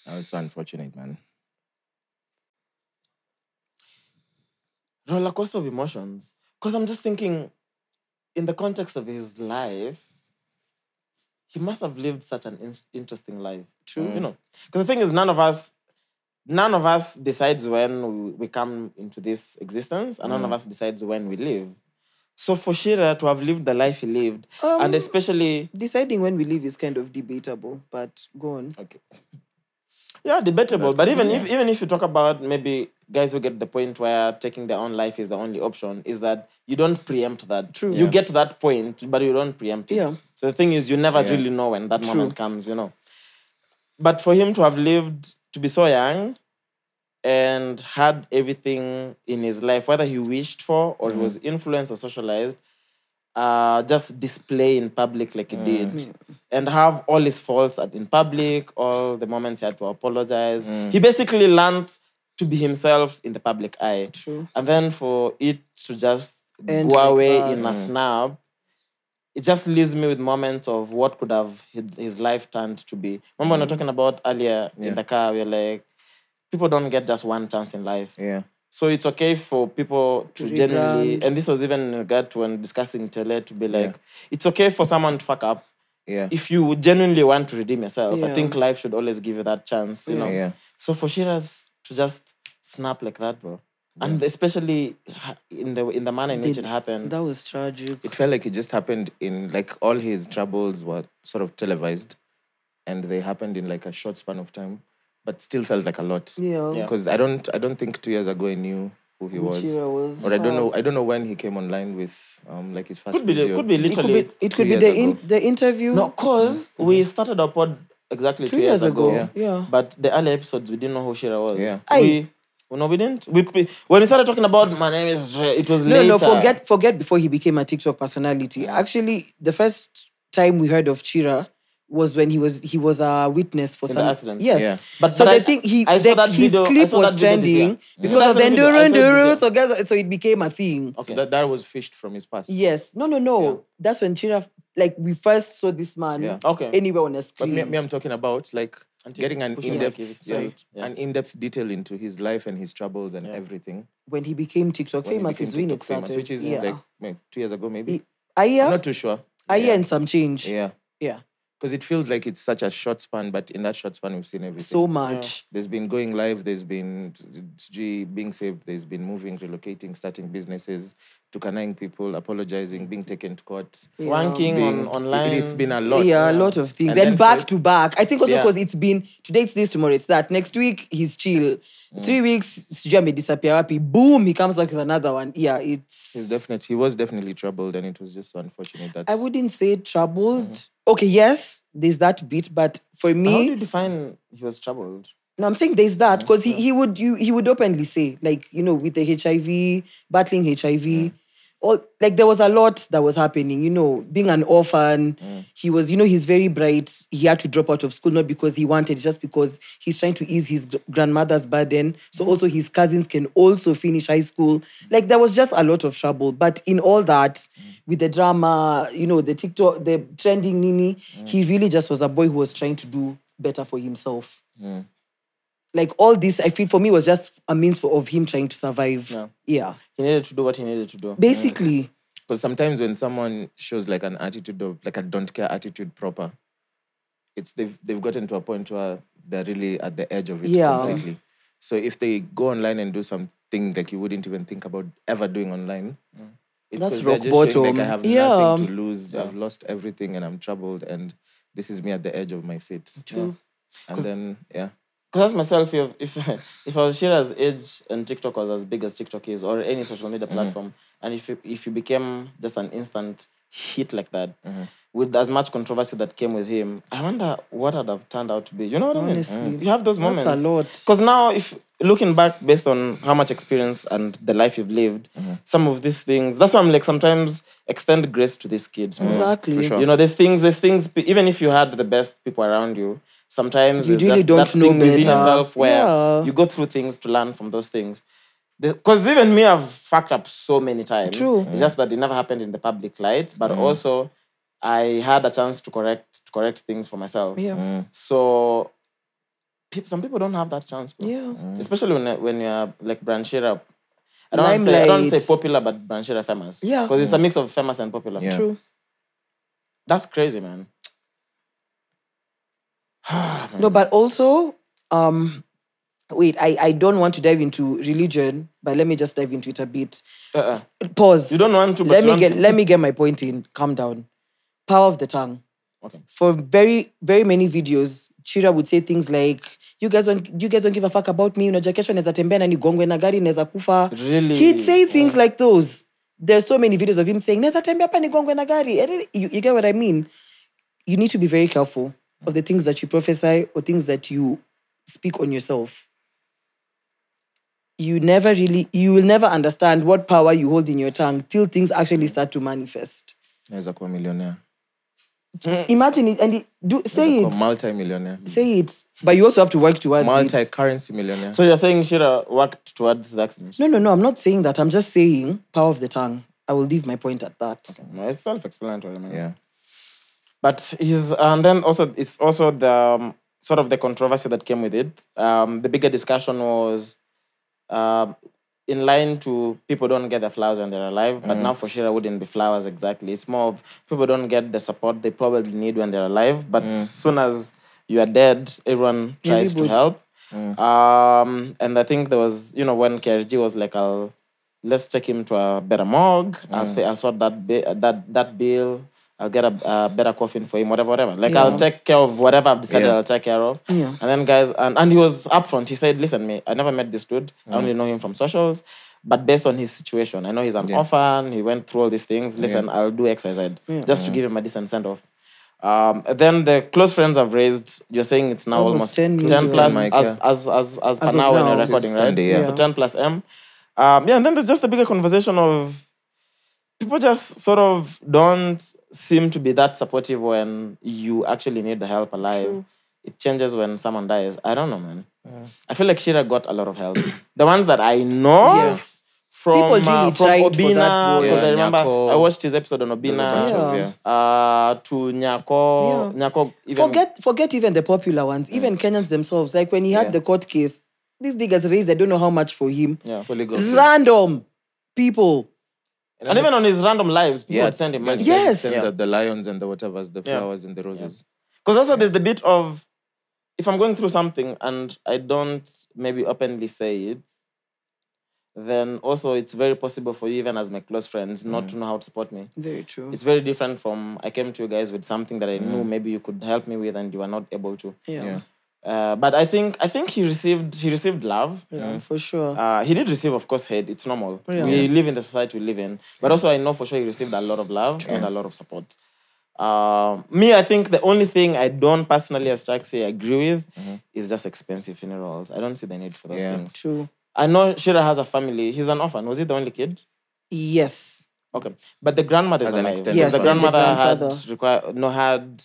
That was so unfortunate, man. Roller coaster of emotions. Because I'm just thinking, in the context of his life, he must have lived such an in- interesting life. True. You know, because the thing is, none of us, none of us decides when we, we come into this existence, and none of us decides when we live. So for Chira to have lived the life he lived, and Um, especially Deciding when we leave is kind of debatable, but go on. Okay. Yeah, debatable. But even if even if you talk about maybe guys who get the point where taking their own life is the only option, is that you don't preempt that. True. You Yeah. get to that point, but you don't preempt it. Yeah. So the thing is, you never Yeah. really know when that True. moment comes. You know. But for him to have lived to be so young and had everything in his life, whether he wished for or he mm-hmm. was influenced or socialized, uh, just display in public like he mm. did, and have all his faults in public, all the moments he had to apologize. Mm. He basically learned to be himself in the public eye. True. And then for it to just go away that. in a snap, it just leaves me with moments of what could have his, life turned to be. Remember when we were talking about earlier Yeah. in the car, we are like, people don't get just one chance in life. Yeah. So it's okay for people to To genuinely, and this was even in regard to when discussing Tele, to be like, Yeah. it's okay for someone to fuck up. Yeah. If you genuinely want to redeem yourself, I think life should always give you that chance, you know. Yeah. So for Chira's to just snap like that, bro, and especially in the in the manner in which Did- it happened, That was tragic. It felt like it just happened in like all his troubles were sort of televised and they happened in like a short span of time, but still felt like a lot. Yeah. Yeah. Because I don't I don't think two years ago I knew who he was. Was Or I don't know I don't know when he came online with um like his first could be the- video. could be It could literally be, it could be the in, the interview no, cause we started our pod exactly two years ago. Yeah. Yeah. But the early episodes, we didn't know who Chira was. Yeah. Aye. We, well, no, we didn't. We, we- when we started talking about my name is, it was No, later. no, forget forget before he became a TikTok personality. Actually, the first time we heard of Chira was when he was he was a witness for In some accident. Yes, Yeah. But- so but the I- thing he I saw the, that his video- clip was that video this year. trending You because saw of the that enduro saw it this enduro. So guys, so it became a thing. Okay. So that, that was fished from his past. Yes, no, no, no. That's when Chira like we first saw this man. Yeah. Okay. Anywhere on a But screen. me, me I'm talking about like Until getting an in-depth it, yeah, yeah. an in-depth detail into his life and his troubles and Yeah. everything. when he became TikTok when famous became is when it TikTok famous, started. which is yeah. like two years ago, maybe. a I'm year, not too sure. a year and some change. Yeah. yeah. Because it feels like it's such a short span, but in that short span, we've seen everything. So much. there's been going live, there's been G being saved, there's been moving, relocating, starting businesses, tukaning people, apologizing, being taken to court. Wanking Being, on, online. It, has been a lot. Yeah, a lot of things. And And, back to back. I think also Yeah. because it's been today it's this, tomorrow it's that. Next week he's chill. Mm. Three weeks, sijui may disappear happy. Boom, he comes back with another one. Yeah, it's He's definitely, he was definitely troubled, and it was just so unfortunate that I wouldn't say troubled. Mm-hmm. Okay, yes, there's that bit, but for me. How do you define he was troubled? no, I'm saying there's that mm, because he, he would you he would openly say like you know with the HIV battling HIV, mm. All like there was a lot that was happening. You know, being an orphan, mm. he was you know he's very bright. He had to drop out of school not because he wanted, just because he's trying to ease his grandmother's burden. So mm. also his cousins can also finish high school. Like there was just a lot of trouble. But in all that, mm. with the drama, you know, the TikTok, the trending Nini, he really just was a boy who was trying to do better for himself like all this i feel for me was just a means for, of him trying to survive Yeah. yeah He needed to do what he needed to do. basically mm. Because sometimes when someone shows like an attitude of like a don't care attitude proper, it's they've they've gotten to a point where they're really at the edge of it Yeah. completely. So if they go online and do something like you wouldn't even think about ever doing online, mm. it's That's 'cause they're rock just showing, like bottom. I have Yeah. nothing to lose. I've lost everything and I'm troubled and this is me at the edge of my seat. True. And then yeah. Because that's myself, if, if if I was Chira's age and TikTok was as big as TikTok is, or any social media mm-hmm. platform, and if you, if you became just an instant hit like that, mm-hmm. with as much controversy that came with him, I wonder what I'd have turned out to be. You know what I mean? Honestly. You have those That's a lot. Because now, if looking back based on how much experience and the life you've lived, mm-hmm. some of these things, that's why I'm like sometimes extend grace to these kids. bro. exactly for sure. You know, there's things, there's things, even if you had the best people around you, sometimes You really just don't that know thing within yourself where Yeah. you go through things to learn from those things. Because even me, I've fucked up so many times. True. It's just that it never happened in the public light, but mm. also I had a chance to correct to correct things for myself. yeah mm. So peop some people don't have that chance. Bro. yeah mm. Especially when when you're like Brian Chira. I don't want to say I don't wanna say popular, but Brian Chira famous. Yeah. Because it's a mix of famous and popular. Yeah. true That's crazy, man. no but also um wait I, I don't want to dive into religion but let me just dive into it a bit. Uh-uh. pause. You don't want to, let me get to. let me get my point in. Calm down. Power of the tongue. Okay. for very very many videos chira would say things like you guys don't you guys don't give a fuck about me. Unajua kesho naweza tembea na nigongwe na gari naweza kufa. Really? he'd say things like those. There's so many videos of him saying naweza tembea nigongwe na gari. You, you get what i mean? You need to be very careful of the things that you prophesy or things that you speak on yourself, you never really, you will never understand what power you hold in your tongue till things actually start to manifest. naweza kuwa millionaire Imagine it and it, do say Or it, multi-millionaire say it, but you also have to work towards multi-currency millionaire So you're saying Chira worked towards the accident? No, no, no. I'm not saying that. I'm just saying power of the tongue. I will leave my point at that. No, it's self-explanatory. Man. yeah But he's and then also it's also the um, sort of the controversy that came with it. Um, the bigger discussion was um, in line to people don't get the flowers when they're alive, but now for sure it wouldn't be flowers exactly. It's more of people don't get the support they probably need when they're alive, but as soon as you are dead, everyone tries to help. Um, and I think there was, you know, when KRG was like, "I'll let's take him to a better morgue. I'll, pay, I'll sort that bi- that that bill. I'll get a, a better coffin for him, whatever, whatever. Like I'll take care of whatever I've decided Yeah. I'll take care of. Yeah. And then guys, and, and he was upfront. He said, "Listen, me, I never met this dude. I only know him from socials, but based on his situation, I know he's an Yeah. orphan. He went through all these things. Listen, I'll do X, Y, Z, just to give him a decent send off." Um, then the close friends have raised. You're saying it's now Almost almost, 10 10, million. plus Mike, as, yeah. as as as per As of now when you're recording, right? Sunday, yeah. So 10 plus M. Um, yeah, and then there's just a bigger conversation of people just sort of don't seem to be that supportive when you actually need the help alive. It changes when someone dies. I don't know, man. I feel like Chira got a lot of help. the ones that I know Yes. from, People uh, from tried Obinna, because boy. I remember Nyako. I watched his episode on Obinna. bunch of- Yeah. yeah. Uh, to Nyako, Yeah. Nyako even Forget, forget even the popular ones. Even Kenyans themselves. Like when he had Yeah. the court case, these niggas raised I don't know how much for him. yeah. fully go Random people. And even on his random lives, people yeah would send him money. yeah, Yes. send Yeah. the, the lions and the whatever's the Yeah. flowers and the roses Because also there's the bit of if I'm going through something and I don't maybe openly say it, then also it's very possible for you, even as my close friends, not mm. to know how to support me. Very true. It's very different from I came to you guys with something that I knew mm. maybe you could help me with and you were not able to. yeah. yeah Uh, but I think I think he received he received love. Yeah, for sure. Uh, he did receive, of course, hate. It's normal. Yeah. We live in the society we live in. But also, I know for sure he received a lot of love and a lot of support. Um, me, I think the only thing I don't personally, as Jack say, agree with is just expensive funerals. I don't see the need for those Yeah. things. true. I know Chira has a family. He's an orphan. Was he the only kid? Yes. Okay, but the grandmother is an alive. extended Yes, the and the grandmother had require no had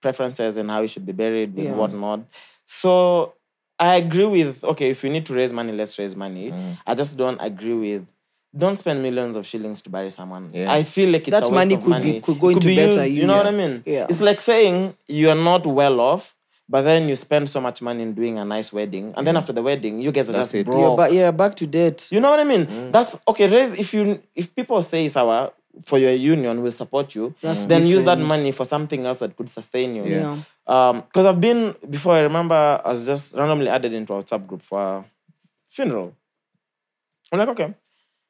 preferences in how he should be buried with Yeah. whatnot. So I agree with okay, if you need to raise money, let's raise money. Mm. I just don't agree with don't spend millions of shillings to bury someone. Yeah. I feel like it's That a waste money of could be- could go It into be better used- You know what I mean? Yeah. It's like saying you are not well off, but then you spend so much money in doing a nice wedding, and then after the wedding, you guys are That's just it. broke. Yeah, but yeah, back to debt. You know what I mean? That's okay. Raise if you if people say it's our for your union we'll support you, That's then use that money for something else that could sustain you. Yeah. Um, because I've been before. I remember I was just randomly added into a WhatsApp group for a funeral. I'm like, okay,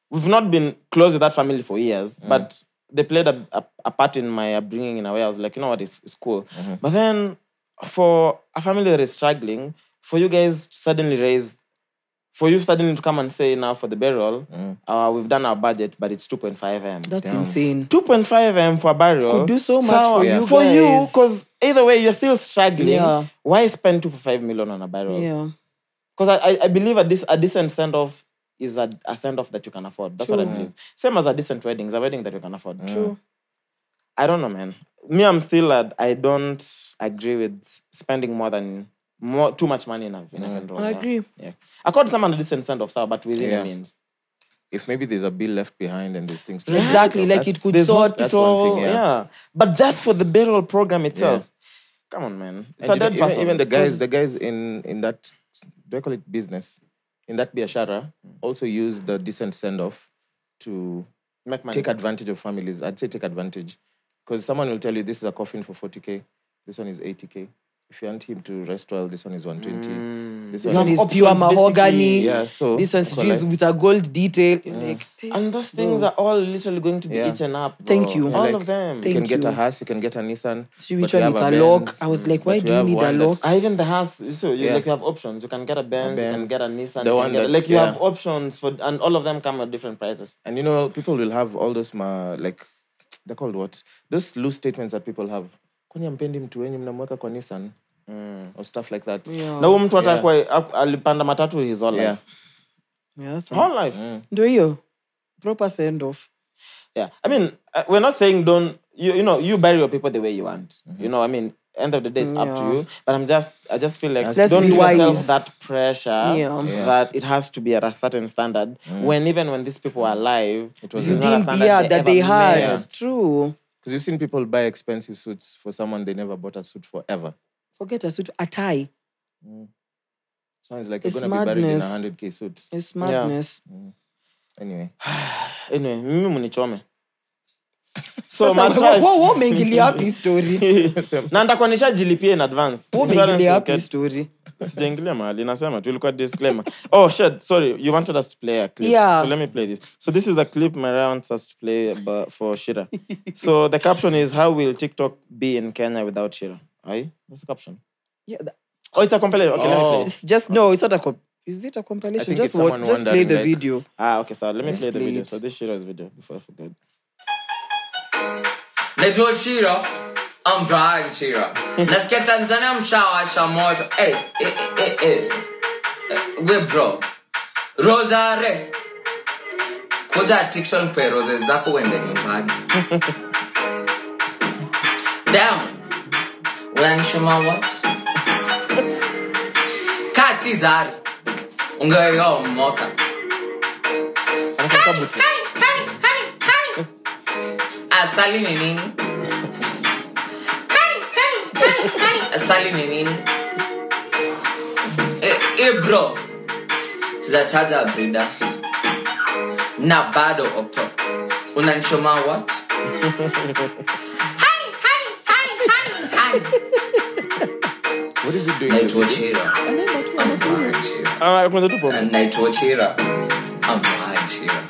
we've not been close with that family for years, but they played a, a, a part in my upbringing in a way. I was like, you know what, it's, it's cool. But then for a family that is struggling, for you guys to suddenly raise, for you suddenly to come and say now for the burial, uh, we've done our budget, but it's 2.5 M. That's Damn. insane. 2.5 M for a burial. Could do so much for you For you, guys. because either way, you're still struggling. Yeah. Why spend 2.5 million on a barrel Yeah. Because I, I, I believe a, dis, a decent send off is a, a send off that you can afford. That's what I believe. Same as a decent wedding, is a wedding that you can afford. True. I don't know, man. Me, I'm still at, I don't agree with spending more than more too much money in a, in a vendor. I yeah. agree. Yeah. I called someone a decent send off, but within Yeah. means. If maybe there's a bill left behind and there's things to Exactly, like That's- it could sort. hospital, yeah. yeah. But just for the burial program itself. Come on, man. It's And a know, dead even, person. even the guys, the guys in in that, do I call it business? In that biashara, mm. also use the decent send off to make money. take advantage of families. I'd say take advantage, because someone will tell you this is a coffin for forty k, this one is eighty k. If you want him to rest well, this one is one twenty. Mm. This This You one have is options, pure mahogany. yeah. So This one's so used with a gold detail. Like, eh, And those things are all literally going to be Yeah. eaten up. Thank bro. you. All like, of them. you Thank can get a house, you can get a Nissan. See but which one with a a lock. I was like, why do you need a one lock? that's- I even the house. So you Yeah. like you have options. You can get a Benz, you can get a Nissan, The you one can get, that's- like you have options for, and all of them come at different prices. And you know, people will have all those ma like they're called what? Those loose statements that people have. Kwani ampendi mtu wenyu mnamweka kwa Nissan? Or stuff like that. Yeah. na huyu mtu hata Yeah. alipanda matatu his whole Yeah. life Yeah, so- whole life ndo hiyo proper send off Yeah, I mean, uh, we're not saying don't you you know you bury your people the way you want. mm-hmm. You know, I mean, end of the day, it's up to you. But I'm just, I just feel like Let's don't give wise. yourself that pressure Yeah. Yeah. that it has to be at a certain standard. When even when these people are alive, it was not a standard yeah that they had met. true Because you've seen people buy expensive suits for someone they never bought a suit for ever. Forget a suit a tie Mm. Sounds like It's you're gonna be buried in a madness. hundred k suit. it's madness Yeah. Mm. Anyway, Anyway, mimi munichome. So so my wo- trash. wo- wo umeingilia wapi story na nitakuwa nishajilipia in advance. Wo Insurance umeingilia wapi story sijaingilia mahali nasema tu ilikuwa disclaimer oh shit sorry you wanted us to play a clip Yeah. so let me play this so this is the clip Maria wants us to play for shira so the caption is how will tiktok be in kenya without shira Aye? that's the caption. Yeah that- oh it's a compilation. Okay let me play. It's just no it's not a comp- is it a compilation think just it's what someone just play the like- video. Ah okay so let me Let's play the play video. it. so this chira's video before i forget. Let's naitwa Chira. I'm Brian Chira. Nasikia Tanzania mshawasha moto hey, eh, eh. Eh, we bro. Rosare kuja addiction pe roses zako uende nyumbani Damn unanishima what kasi zari ungeyo moka anasema kabutu asali ni nini asali ni nini e, eh, e eh, bro. Zachaja brida na bado okto unanishoma what? What is it doing? naitwa chira I'm Brian Chira. ah kwanza tupo And naitwa chira I'm Brian Chira.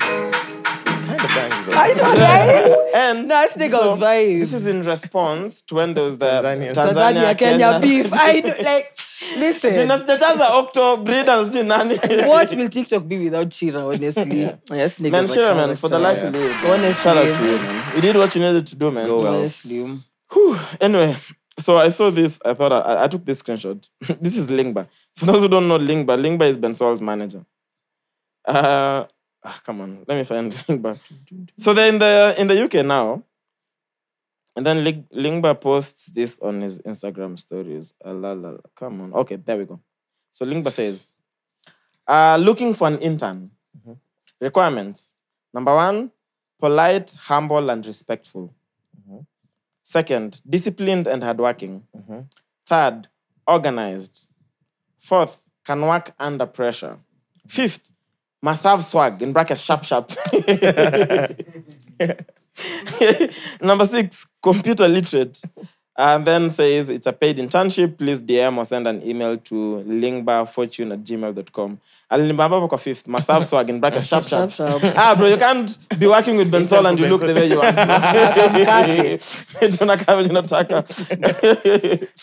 Kind of bangs though. I know right and Nice niggas vibes. this is in response to when there was the Tanzania- Tanzania Kenya beef I know like listen Jina sijachaza octo breeder sijui nani what will TikTok be without Chira honestly yes niggas Man, are Chira, man, for the life character. you live. Honestly. Shout out to you, man. You did what you needed to do, man. Go well. honestly Anyway, so I saw this. I thought I, I took this screenshot. this is Lingba. For those who don't know Lingba, Lingba is Bensoul's manager. Uh, ah, come on, let me find Lingba. So they're in the in the UK now, and then Ling, Lingba posts this on his Instagram stories. Ah, la, la, la. Come on, okay, there we go. So Lingba says, uh, looking for an intern. Requirements: number one, polite, humble, and respectful. Second, disciplined and hardworking. Mm-hmm. Third, organized. Fourth, can work under pressure. Mm-hmm. Fifth, must have swag, in brackets, sharp, sharp. Number six, computer literate. And then says it's a paid internship. Please DM or send an email to lingbafortune at gmail.com. Alinibamba for fifth, must have swag, in brackets, sharp, sharp. Sharp, ah, bro, you can't be working with Bensol and you look the way you want. Mkate. Tunakaa vile unataka.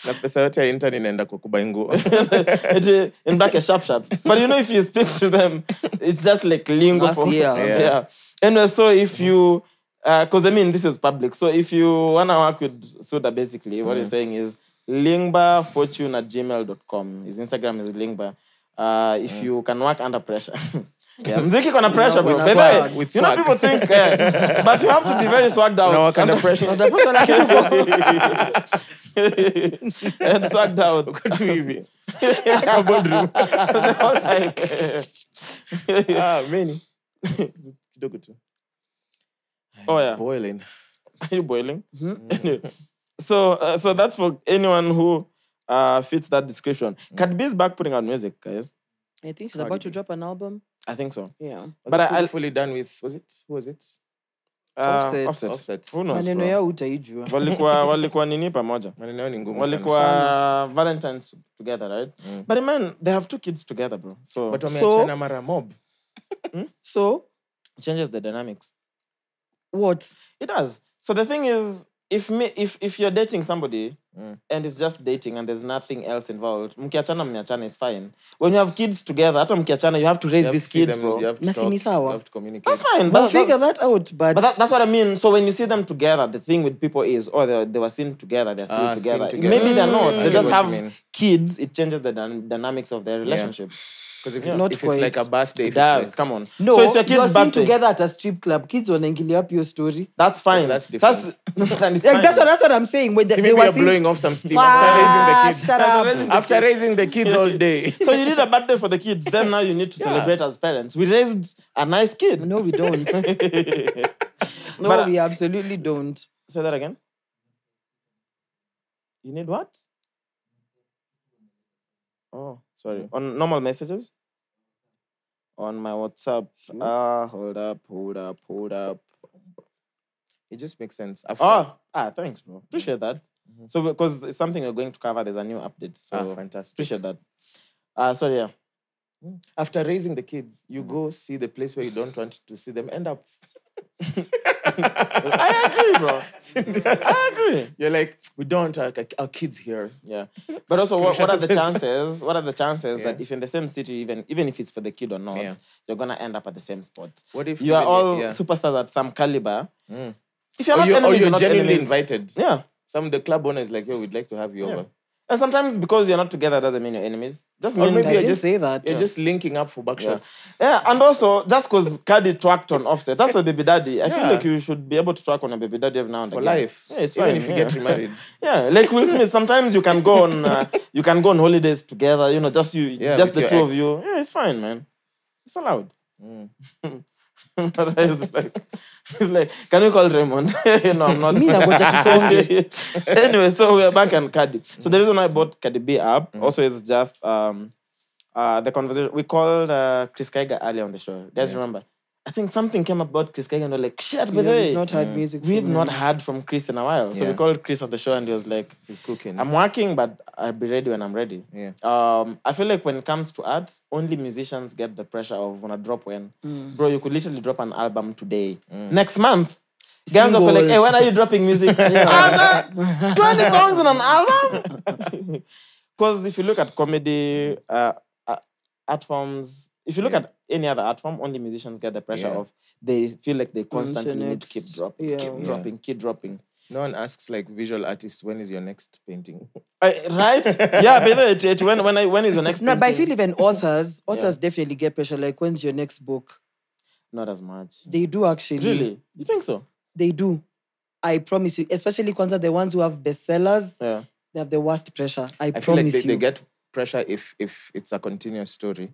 na pesa yote ya intern inaenda kwa kubai nguo It, in bracket sharp sharp. But you know, if you speak to them, it's just like lingo. For, yeah. yeah. Anyway, so if you, because uh, I mean, this is public. So if you want to work with Suda, basically, what you're saying is lingbafortune at gmail.com. His Instagram is lingba. Uh, if you can work under pressure. yeah, mziki kona pressure, bro. with By the way, swag, with you know, swag. people think, uh, but you have to be very swagged out. No, work under pressure. And swagged out. tu hivi the whole time. ah, many kidogo tu oh, yeah. boiling Are you boiling? Anyway, so, uh, so that's for anyone who uh, fits that description. Cardi B is back putting out music, guys. I think she's about to drop an album I think so. yeah But I, fully, I fully done with was it who was it uh, Offset. offset. Offset. Who knows? maneno yao utaijua walikuwa walikuwa nini pamoja maneno yao ni ngumu walikuwa valentines together right but man they have two kids together bro so but it wameachana mara mob so changes the dynamics what it does so the thing is if me if if you're dating somebody Mm. and it's just dating and there's nothing else involved, mkiachana mniachana is fine. When you have kids together, hata mkiachana, you have to raise these kids, them, bro. You have to talk, you have to communicate. That's fine. But But, figure that, that out. But, but that, that's what I mean. So when you see them together, the thing with people is, oh, they, they were seen together, they're still Ah, together. together. Maybe mm. they're not. Mm, I They just have kids. It changes the dyn- dynamics of their relationship. Because if, Yeah. it's, Not if it's like a birthday, It if does. it's like, Come on. no, so it's your you're kid's seen birthday. together at a strip club. Kids wanaingilia up your story. That's fine. that's That's, different. and it's Like, that's what that's what I'm saying. When they, See, they maybe were you're blowing off some steam Ah, after raising the kids. shut up. Raising After raising the kids all day. so you did a birthday for the kids. Then now you need to Yeah. celebrate as parents. We raised a nice kid. No, we don't. No, But- we absolutely don't. Say that again. You need what? Oh, sorry. On normal messages? On my WhatsApp. Ah, hold up, hold up, hold up. It just makes sense. After, Oh, ah, thanks, bro. Appreciate that. So because it's something we're going to cover, there's a new update. So ah, fantastic. appreciate that. Uh sorry, yeah. After raising the kids, you go see the place where you don't want to see them end up. I agree, bro. I agree. You're like, we don't our, our kids here. Yeah. But also, what, what are the chances? What are the chances that Yeah. if in the same city, even even if it's for the kid or not, Yeah. you're gonna end up at the same spot? What if You are all yeah. superstars at some caliber. Mm. If you're or, not you, or you're you're not genuinely enemies. invited. Yeah. Some of the club owners like, yo, we'd like to have you over. And sometimes because you're not together doesn't mean you're enemies. Just means maybe you're just say that. You're Yeah. just linking up for backshots. yeah, and also just because Cardi twerked on Offset, that's the baby daddy. I feel like you should be able to twerk on a baby daddy every now and For again. life. Yeah, it's Even fine. if you yeah. get remarried. Yeah, like Will Smith. Sometimes you can go on, uh, you can go on holidays together. You know, just you, Yeah, just the two of you. Yeah, it's fine, man. It's allowed. Mm. But like, it's like, can you call Raymond? no, I'm not. Anyway, so we're back on Cardi. So the reason I bought Cardi B up Mm. also is just um, uh, the conversation we called uh, Chris Kaiga earlier on the show. Guys, remember? I think something came about Chris Kaiga and we're like, shit, Yeah, by we've not had music. we've not heard from Chris in a while. So we called Chris on the show and he was like, He's cooking. I'm working, but I'll be ready when I'm ready. yeah. Um, I feel like when it comes to art, only musicians get the pressure of wanna drop when. Mm. Bro, you could literally drop an album today. Next month, guys will be like, hey, when are you dropping music? 20 songs in an album? Because if you look at comedy, uh, uh, art forms, if you look at any other art form, only musicians get the pressure Yeah. of they feel like they constantly Mention need to keep dropping, Yeah. keep Yeah. dropping, keep dropping. No one asks like visual artists, when is your next painting? Uh, right? yeah, but it, it, when, when, I, when is your next No, but I feel even authors, authors definitely get pressure. Like, when's your next book? Not as much. They do actually. Really? You think so? They do. I promise you. Especially Kwanzaa, the ones who have bestsellers, Yeah. they have the worst pressure. I, I feel promise like they, you. they get pressure if if it's a continuous story.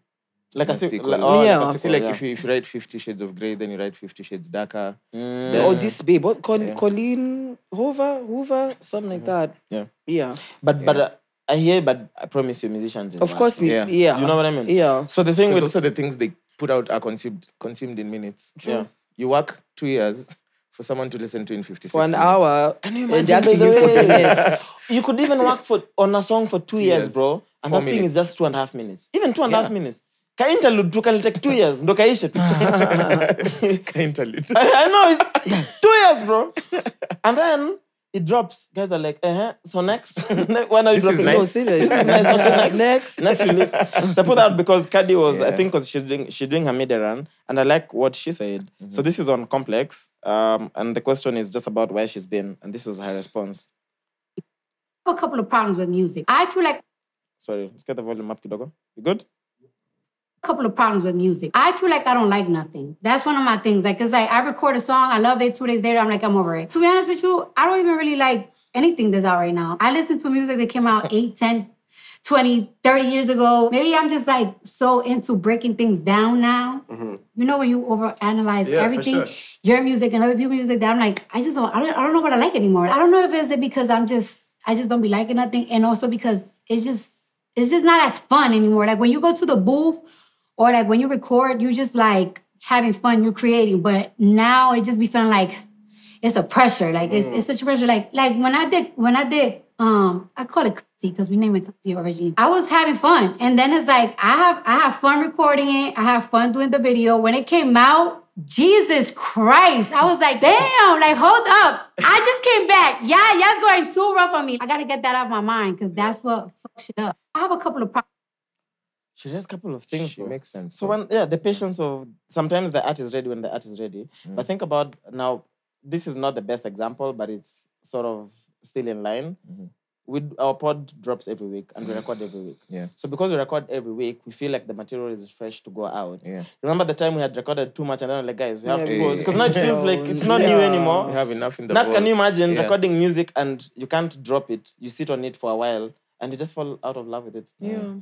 Like a a se- sequel. like- oh, Yeah. like a I feel sequel, like yeah. if, you, if you write Fifty Shades of Grey, then you write Fifty Shades Darker. Mm. then- Oh, this babe, what Col- Yeah. Colleen Hoover, Hoover, something like that. Yeah. Yeah. But but uh, I hear, but I promise you, musicians. Of course, we, Yeah. yeah. You know what I mean? Yeah. So the thing Because with also the things they put out are consumed consumed in minutes. Yeah. You work two years for someone to listen to in 56 For an minutes. hour. Can you imagine? they're by the you way? you could even work for on a song for two, years, years. bro, and Four that thing is just two and a half minutes. Even two and a half Yeah. minutes. Ka interlude tu can take two years. Ndo kaishe tu. Interlude. I, I know it's two years, bro. And then it drops. Guys are like, uh huh. So next, when are you This is dropping? nice. No, serious. This is nice. Okay, next. Next. next release. So I put that because Cardi was, I think, because she's doing she's doing her media run, and I like what she said. So this is on Complex, um, and the question is just about where she's been, and this was her response. have a couple of problems with music. I feel like Sorry, let's get the volume up, kidogo. You good? Couple of problems with music. I feel like I don't like nothing. That's one of my things. Like, cause like I record a song, I love it. Two days later, I'm like, I'm over it. To be honest with you, I don't even really like anything that's out right now. I listen to music that came out 8, 10, 20, 30 years ago. Maybe I'm just like so into breaking things down now. Mm-hmm. You know, when you overanalyze Yeah, everything, sure. your music and other people's music, that I'm like, I just don't, I don't, I don't know what I like anymore. I don't know if it's it because I'm just, I just don't be liking nothing, and also because it's just, it's just not as fun anymore. Like when you go to the booth or like when you record, you're just like having fun, you're creating. But now it just be feeling like it's a pressure. Like it's, it's such a pressure. Like like when I did when I did um I call it because we name it Cutsy originally. I was having fun, and then it's like I have I have fun recording it. I have fun doing the video. When it came out, Jesus Christ. I was like, damn, like, hold up. I just came back. Yeah, y'all's going too rough on me. I gotta get that out of my mind because that's what fucks shit up. I have a couple of problems. She has a couple of things. She bro. makes sense. So when yeah, the patience of sometimes the art is ready when the art is ready. Mm. But think about now. This is not the best example, but it's sort of still in line. Mhm. We our pod drops every week and we record every week. Yeah. So because we record every week, we feel like the material is fresh to go out. Yeah. Remember the time we had recorded too much and then like guys, we have Yeah, to we- pause because now it feels like it's not new anymore. we have enough in the Now, can you imagine Yeah. recording music and you can't drop it? You sit on it for a while and you just fall out of love with it. Yeah.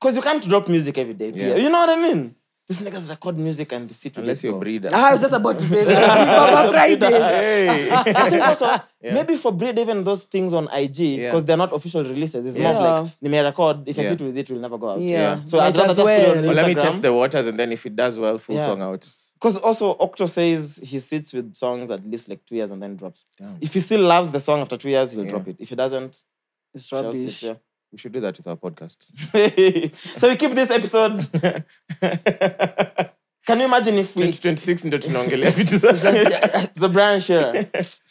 Because you can't drop music every day. Yeah. You know what I mean? These niggas record music and they sit with Unless it, you're a bro. breeder. Ah, I was just about to say that. Baba Friday. Hey. I think also Yeah. maybe for breed even those things on IG Yeah. because they're not official releases. It's more Yeah. of like nime record. If I sit with it, it will never go out. Yeah. So I'd rather as just put it on well. well, let me test the waters, and then if it does well, full Yeah. song out. Because also Octo says he sits with songs at least like two years and then drops. Damn. If he still loves the song after two years, he'll Yeah. drop it. If he doesn't, It's shelves it, rubbish. yeah. We should do that with our podcast. so we keep this episode. Can you imagine if we 2026 ndo tunaongelea vitu za- so Brian Chira.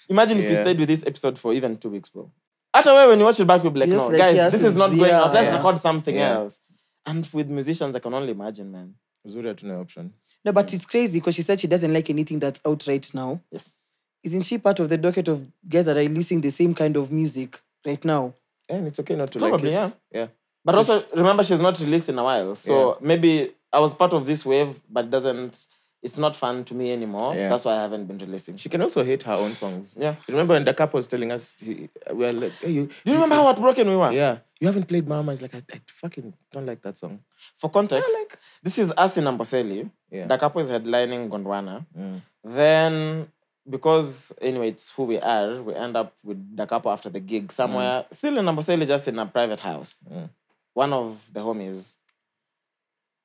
Imagine if we stayed with this episode for even two weeks, bro. After way when you watch it back, you'll be like, Yes, no, like, guys, yes, this is not it's- going yeah, out. Let's yeah. record something Yeah. else. And with musicians, I can only imagine, man. uzuri hatuna option No, but it's crazy because she said she doesn't like anything that's out right now. Yes. Isn't she part of the docket of guys that are releasing the same kind of music right now? And it's okay not to Probably, like it yeah But also, remember, she's not released in a while. So maybe I was part of this wave, but doesn't, it's not fun to me anymore. So Yeah. that's why I haven't been releasing. she can also hate her own songs Yeah. remember when the couple was telling us we were like hey you Do you remember how heartbroken we were? yeah you haven't played mama it's like I, I fucking don't like that song For context, Yeah, like- this is us in Amboseli. Yeah. The couple is headlining Gondwana. Mm. Then, because anyway, it's who we are, we end up with the couple after the gig somewhere, still in Amboseli, just in a private house. Mm. One of the homies.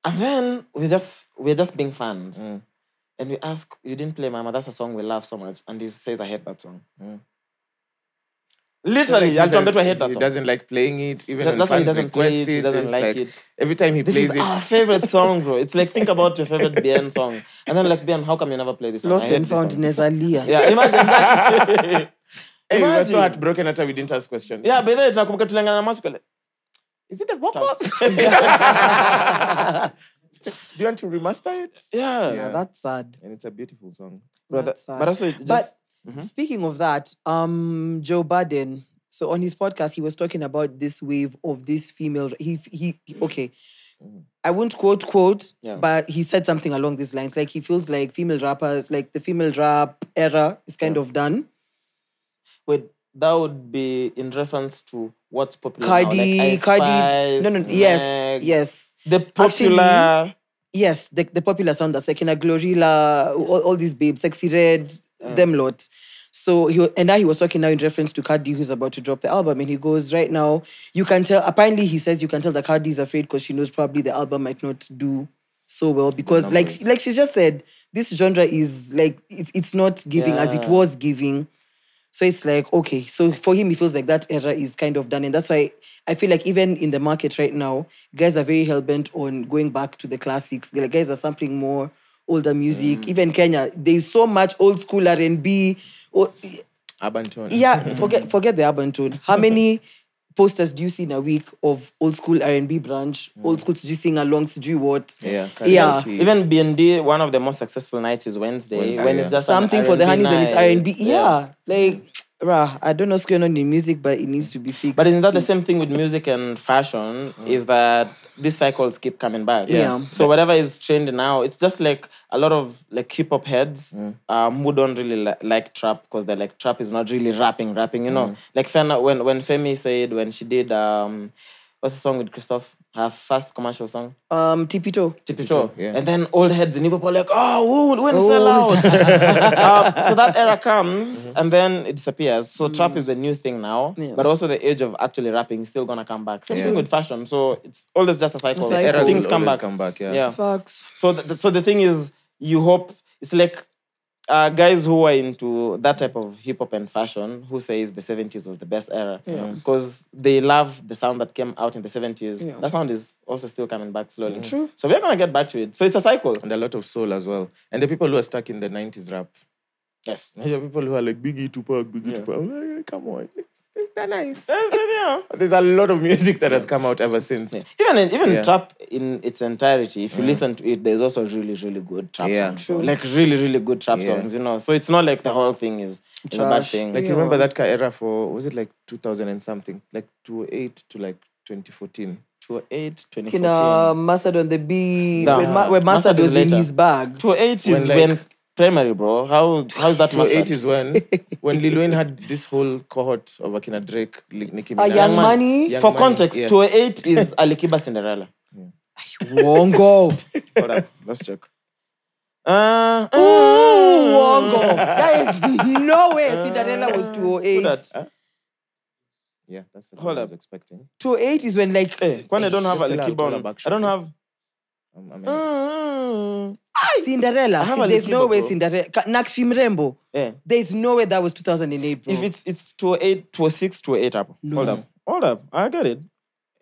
And then we just we're just being fans. Mm. And we ask, you didn't play Mama, that's a song we love so much. And he says, I hate that song. Mm. so Like, I he told says him I hate that he song. doesn't like playing it even That- that's why he doesn't play it, he doesn't it's like it. every time he This plays is it our favorite song, bro. It's like think about your favorite BN song, and then like BN, how come you never play this song? Lost and found. Nezalia. Yeah, imagine. hey, we were so heartbroken after we didn't ask questions yeah, by the way, tunakumbuka tulingana na like, is it the vocals do you want to remaster it Yeah, Yeah, that's sad. and it's a beautiful song bro. That, sad. but also, it But just speaking of that, um, Joe Budden. So on his podcast, he was talking about this wave of this female. He he. he- Okay, I won't quote quote, Yeah. but he said something along these lines. Like he feels like female rappers, like the female rap era, is kind of done. wait, that would be in reference to what's popular Cardi, now, like Cardi. Spice, no, no, yes, Meg, yes. The popular. Yes, the, the popular sound that's like in a Glorilla, all, all these babes, Sexyy Red, Mm. them lot. So he and now he was talking now in reference to Cardi who's about to drop the album, and he goes right now. You can tell. Apparently, he says you can tell that Cardi is afraid because she knows probably the album might not do so well because like like she just said, this genre is like it's it's not giving as it was giving. So it's like, okay, so for him, he feels like that era is kind of done. And that's why I feel like even in the market right now, guys are very hell bent on going back to the classics. Like guys are sampling more older music. Mm. Even Kenya, there's so much old school R&B. Oh, urban tone yeah, forget forget the urban tone. How many posters do you see in a week of old school R&B branch, mm. old school to sing alongs, do you what? yeah Yeah. karaoke. Even BND, one of the most successful nights is Wednesday, Wednesday, when it's yeah. just an Something for the R&B honeys and it's. R&B. Yeah, like, rah, I don't know what's going on in music, but it needs to be fixed. But isn't that the same thing with music and fashion? Mm. Is that these cycles keep coming back? Yeah. So whatever is trending now, it's just like a lot of like hip hop heads Mm. um, who don't really li- like trap because they're like trap is not really rapping, rapping. You Mm. know, like Fena, when when Fena said when she did um, what's the song with Christoph? Her first commercial song, um, Tipito. Tipito. yeah. And then old heads in hip hop are like, oh, who, when Oh, sell out? um, so that era comes Mm-hmm. and then it disappears. So trap is the new thing now, Yeah. but also the age of actually rapping is still gonna come back. Same Yeah. thing with fashion. So it's always just a cycle. Cycle. Things come back. come back yeah Yeah. Facts. So the, so the thing is, you hope it's like uh, guys who are into that type of hip hop and fashion who says the 70s was the best era because they love the sound that came out in the 70s. Yeah. That sound is also still coming back slowly. True. So we're gonna get back to it. So it's a cycle. And a lot of soul as well. And the people who are stuck in the 90s rap. Yes. There are people who are like Biggie Tupac, Biggie Yeah. Tupac. I'm like, come on. They're nice. Yes, yeah. There's a lot of music that has come out ever since. Yeah. Even in, even Yeah. trap in its entirety, if you mm. listen to it, there's also really really good trap Yeah. songs. True. Like really really good trap Yeah. songs, you know. So it's not like the whole thing is, is a bad thing. Like Yeah. you remember that kind of era for was it like 2000 and something, like 2008 to like 2014. 2008, 2014. Kina Masad on the B. Nah. when, Ma- when Masad, Masad was in later. his bag. 2008 is When, like, when, primary, bro. How how's that 2008 mustard? is when when Lil Wayne had this whole cohort of Akina Drake, Li- Nicki Uh, Minaj. Young Man- Money. Young For Money, context, yes. 208 is Alikiba Cinderella. Wongo. Hold up, let's check. Uh, Ooh, Wongo. There is no way Cinderella was Who 208. that? Yeah, that's the Hold one I up. was expecting. 208 is when like Hey, when I don't have Still have Alikiba on, Kola I don't have. Um, I mean, Uh, Cinderella. See, there's no way bro. Cinderella. Nakshi Mrembo. yeah. There's no way that was 2008, bro. If it's it's 208, 206, 208 Apple. Hold up. Hold up. I get it.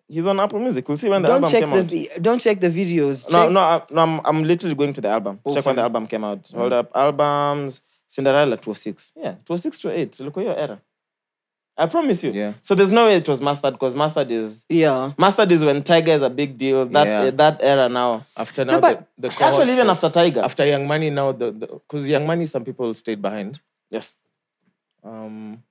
He's on Apple Music. We'll see when the don't album check came the out. don't check the videos. No, Check- no, I, no I'm, I'm literally going to the album. Check when the album came out. Hold up. Albums. Cinderella 206. Yeah, 206 to 8. Look at your error. I promise you. Yeah. So there's no way it was Mustard because Mustard is Yeah. Mustard is when Tyga is a big deal. That Yeah. uh, that era now. after now, No, but the, the cohort Actually, even for- after Tyga. after Young Money, now the because Young Money, some people stayed behind. yes. Um,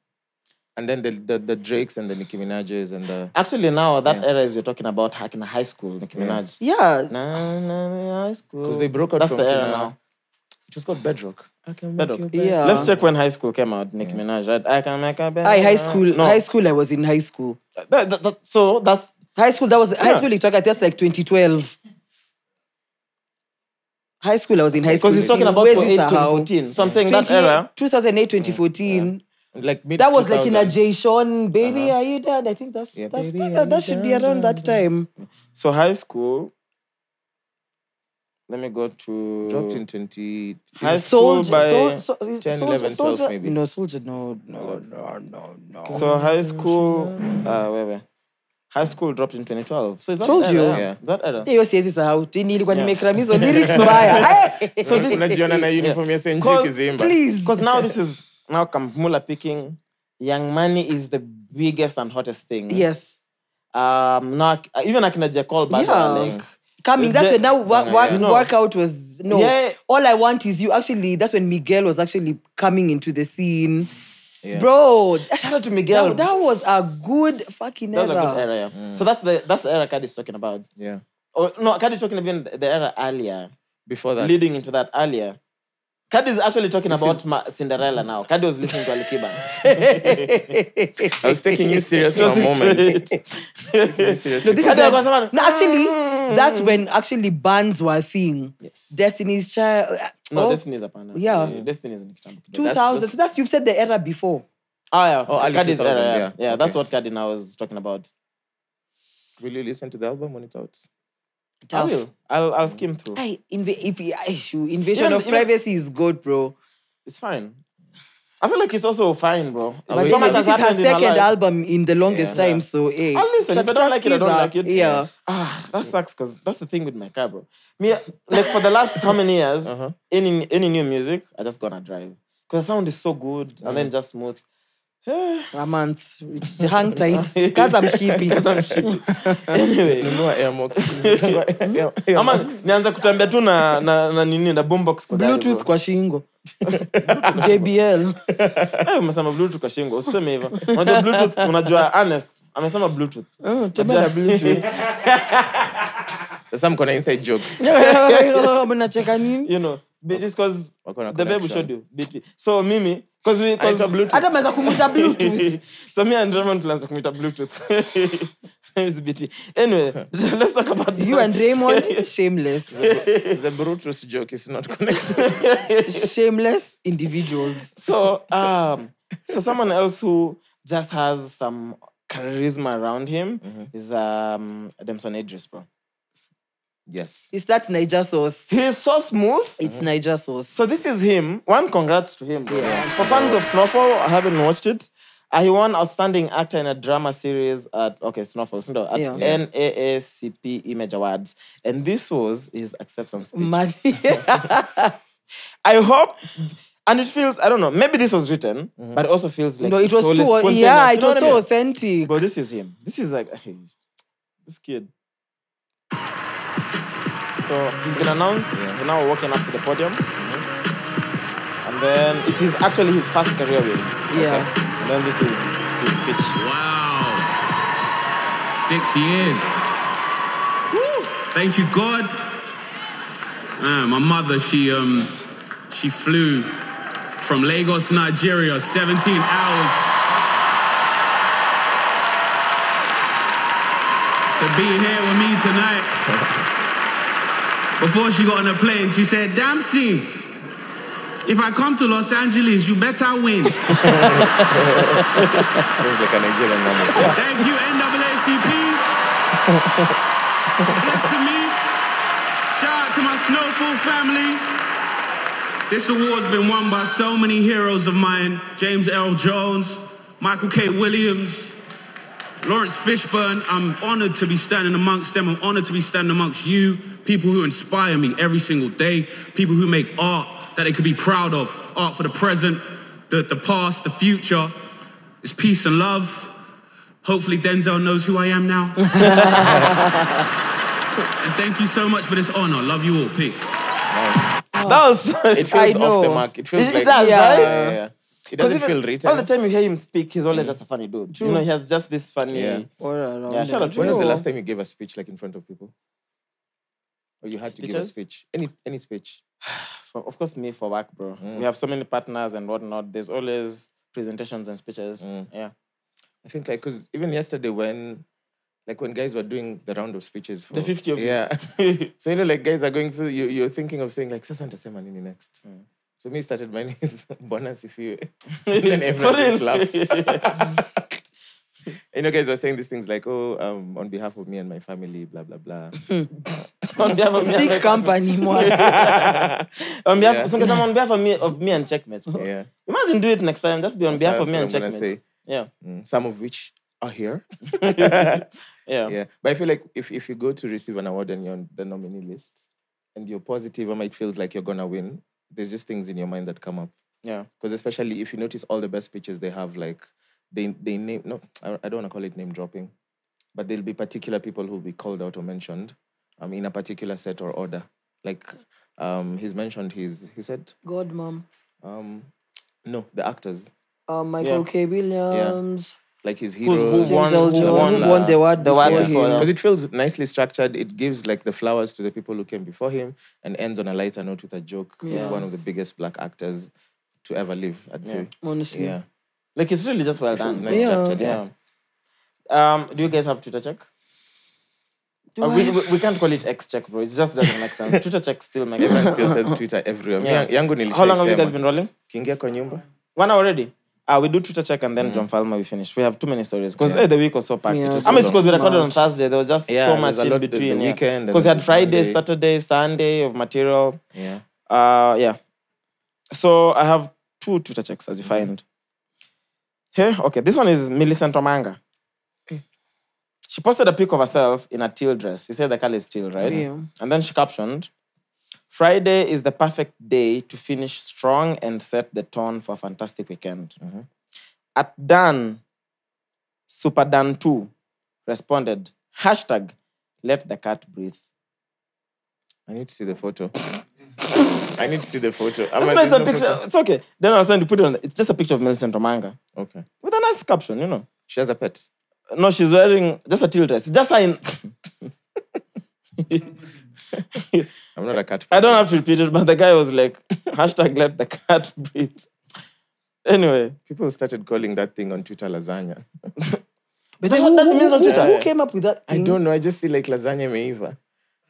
and then the, the the Drakes and the Nicki Minaj's and the Actually, now that Yeah. era is you're talking about hack in high school, Nicki Minaj. Yeah. Na, na, na, high school. because they broke out That's the era Kina- now. It was called Bedrock. I can Bedrock. make you Yeah. Let's check when high school came out. Nicki Minaj, right? I can make a better. I high school. No. High school. I was in high school. That- that- that- so that's High school. That was high Yeah. school. You talk. That's like 2012. High school. I was in high school. because he's talking In about Wezi 2008, 2014. So I'm saying that 28 era. 2008, 2014. like mid That was like in a 2000s. Jay Sean, baby, uh-huh. are you done? I think that's, Yeah, that's baby, that, that, that should be around that time. So high school. Let me go to dropped in 20 high school Soldier, by. Sol- Sol- 10, Soldier, 11, 12 Soldier- maybe. No, Soldier, no, no, no, no, no. So high school. Uh, wait, wait. High school dropped in 2012. So is that Told era, you. yeah. That era. hiyo siwezi sahau nilikuwa Yeah. nimekram hizo lyrics mbaya So this unajiona na uniform ya St. Kizimba. please Because now this is now Kamula picking. Young Money is the biggest and hottest thing. yes Um. Now even akina call back. Yeah. like. Coming that's The- when now wa- wa- yeah. No. workout was no Yeah. all i want is you actually that's when miguel was actually coming into the scene Yeah. bro Shout out to Miguel. that, that was a good fucking That was a era. good era, yeah. So that's the that's the era Cadi's talking about. Yeah. Or no, Cadi's talking about the era earlier, Before that. leading into that earlier. Cardi is actually talking about Ma- Cinderella now. Cardi was listening to Alikiba. I was taking you serious for a moment. Serious. No, this is when, no, actually, mm. that's when actually bands were a thing. Yes. Destiny's Child. Uh, no, oh, Destiny is a panda. Yeah. Destiny is in kitambo kidogo. 2000. so that's you've said the era before. Oh yeah. Oh, early Cardi's era. 2000s, Yeah, yeah. yeah that's Okay. what Cardi now was talking about. Will you listen to the album when it's out? I Tough. will. I'll I'll skim through. Ay, inv- if issue invasion Even- of even- privacy is good, bro. It's fine. I feel like it's also fine, bro. But Like, so so much this has is her happened in her second life. album in the longest Yeah. time, so hey. I'll listen. If I don't like it, I don't like it. Yeah. Ah, that sucks because that's the thing with my car, bro. Me, like for the last how many years, Uh-huh. any any new music, I just gonna drive because the sound is so good and Mm. then just smooth. A month. It's hang tight. Because I'm sheepy. Because I'm cheap. anyway, Nunua Airmox. Air- Air- ama nianza kutembea tu na na, na nini na boombox kwa Bluetooth bro. kwa shingo. JBL. Eh, umesema bluetooth kwa shingo usiseme hivyo unajua bluetooth unajua honest amesema bluetooth Oh, tembea Bluetooth. Sasa mko na inside jokes. Mnacheka nini? you know because Wako the babe showed you BT so mimi Hata mnaweza kumuita Bluetooth. so me and Raymond tulianza kumita bluetooth It's anyway let's talk about You and Raymond, shameless. The Brutus joke is not connected. Shameless individuals. so um so someone else who just has some charisma around him is um Demson Idris bro Yes. It's that Niger sauce. He is so smooth. It's Niger sauce. So this is him. One, congrats to him. For fans of Snowfall, I haven't watched it. Uh, he won Outstanding Actor in a Drama Series at okay Snowfall, no, at Yeah. NAACP Image Awards, and this was his acceptance speech. I hope, and it feels I don't know. Maybe this was written, but it also feels like no, it was too. Yeah, it was so authentic. But this is him. This is like this kid. So he's been announced. We're now walking up to the podium, and then it is actually his first career win. Yeah. And then this is his speech. Wow. Six years. Woo. Thank you, God. Man, my mother, she um she flew from Lagos, Nigeria, 17 hours to be here with me tonight. Before she got on a plane, she said, Damsey, if I come to Los Angeles, you better win. Sounds like a Nigerian moment. Thank you, NAACP. Blessing me. Shout out to my Snowfall family. This award's been won by so many heroes of mine James Earl Jones, Michael K. Williams, Laurence Fishburne. I'm honored to be standing amongst them. I'm honored to be standing amongst you, people who inspire me every single day, people who make art that they could be proud of, art for the present, the, the past, the future. It's peace and love. Hopefully, Denzel knows who I am now. and thank you so much for this honor. Love you all. Peace. Nice. That was It feels off the mark. It feels It like does, Yeah. right? Yeah, yeah. It doesn't even feel written. All the time you hear him speak, he's always just a funny dude. You know, he has just this funny. Yeah. Around Yeah, shout out to When was the last time you gave a speech like in front of people? Or you had to give a speech? Any any speech? For, of course, me for work, bro. Mm. We have so many partners and whatnot. There's always presentations and speeches. Mm. Yeah. I think like because even yesterday when like when guys were doing the round of speeches for The 50 of you. yeah. so you know like guys are going to you you're thinking of saying like sasa nitasema nini next. Mm. So me started my bonus if you and then everyone just laughed. you know guys were saying these things like oh um on behalf of me and my family blah blah blah. on behalf of me, and my- Sick company, man. on behalf, Yeah. so guys, I'm on behalf of me, of me and checkmates. bro. yeah. Imagine do it next time. Just be on That's behalf of me and that's what checkmates. Yeah. Mm, Some of which are here. Yeah. Yeah, but I feel like if, if you go to receive an award and you're on the nominee list and you're positive and it feels like you're gonna win, there's just things in your mind that come up. Yeah. Because especially if you notice all the best pitches they have, like they they name no, I, I don't want to call it name dropping, but there'll be particular people who'll be called out or mentioned, um, in a particular set or order. Like um, he's mentioned his he said God, mom. um, no the actors Uh, Michael Yeah. K. Williams. Like his Who's- who won- who won, who won the award the before before, him. yeah. because it feels nicely structured. It gives like the flowers to the people who came before him and ends on a lighter note with a joke. He's one of the biggest black actors to ever live, I'd say. Honestly. Yeah. Like it's really just well It done. nice Yeah. structured, yeah. Yeah. Um, do you guys have Twitter check? Uh, we, we, we can't call it X check, bro. It just doesn't make sense. Twitter check still makes sense. still says Twitter everywhere. Yeah. Yeah. Yangu. How long have you guys been rolling? Kingia kwa nyumba? One hour already. Ah, we do Twitter check and then Joe Mfalme we finish. We have too many stories because Yeah. the week was so packed. Yeah, I mean, it's because we recorded on Thursday. There was just Yeah, so much in lot- there's the between. weekend Because we had Friday, Monday. Saturday, Sunday of material. Yeah. Uh, yeah. So I have two Twitter checks as you find. Hey, okay. This one is Millicent Omanga. She posted a pic of herself in a teal dress. You said the color is teal, right? Yeah. And then she captioned, Friday is the perfect day to finish strong and set the tone for a fantastic weekend. Mm-hmm. At Dan, Super Dan 2 responded, hashtag, let the cat breathe. I need to see the photo. I need to see the photo. Ama, why it's a no picture. photo? It's okay. Then I was trying to put it on. It's just a picture of Millicent Omanga Okay. with a nice caption, you know. She has a pet. No, she's wearing just a teal dress. Just in. I'm not a cat I don't have to repeat it, but the guy was like, hashtag let the cat breathe. Anyway, People started calling that thing on Twitter lasagna. But That's what that means on Twitter. Who came up with that I thing? don't know. I just see like lasagna meiva.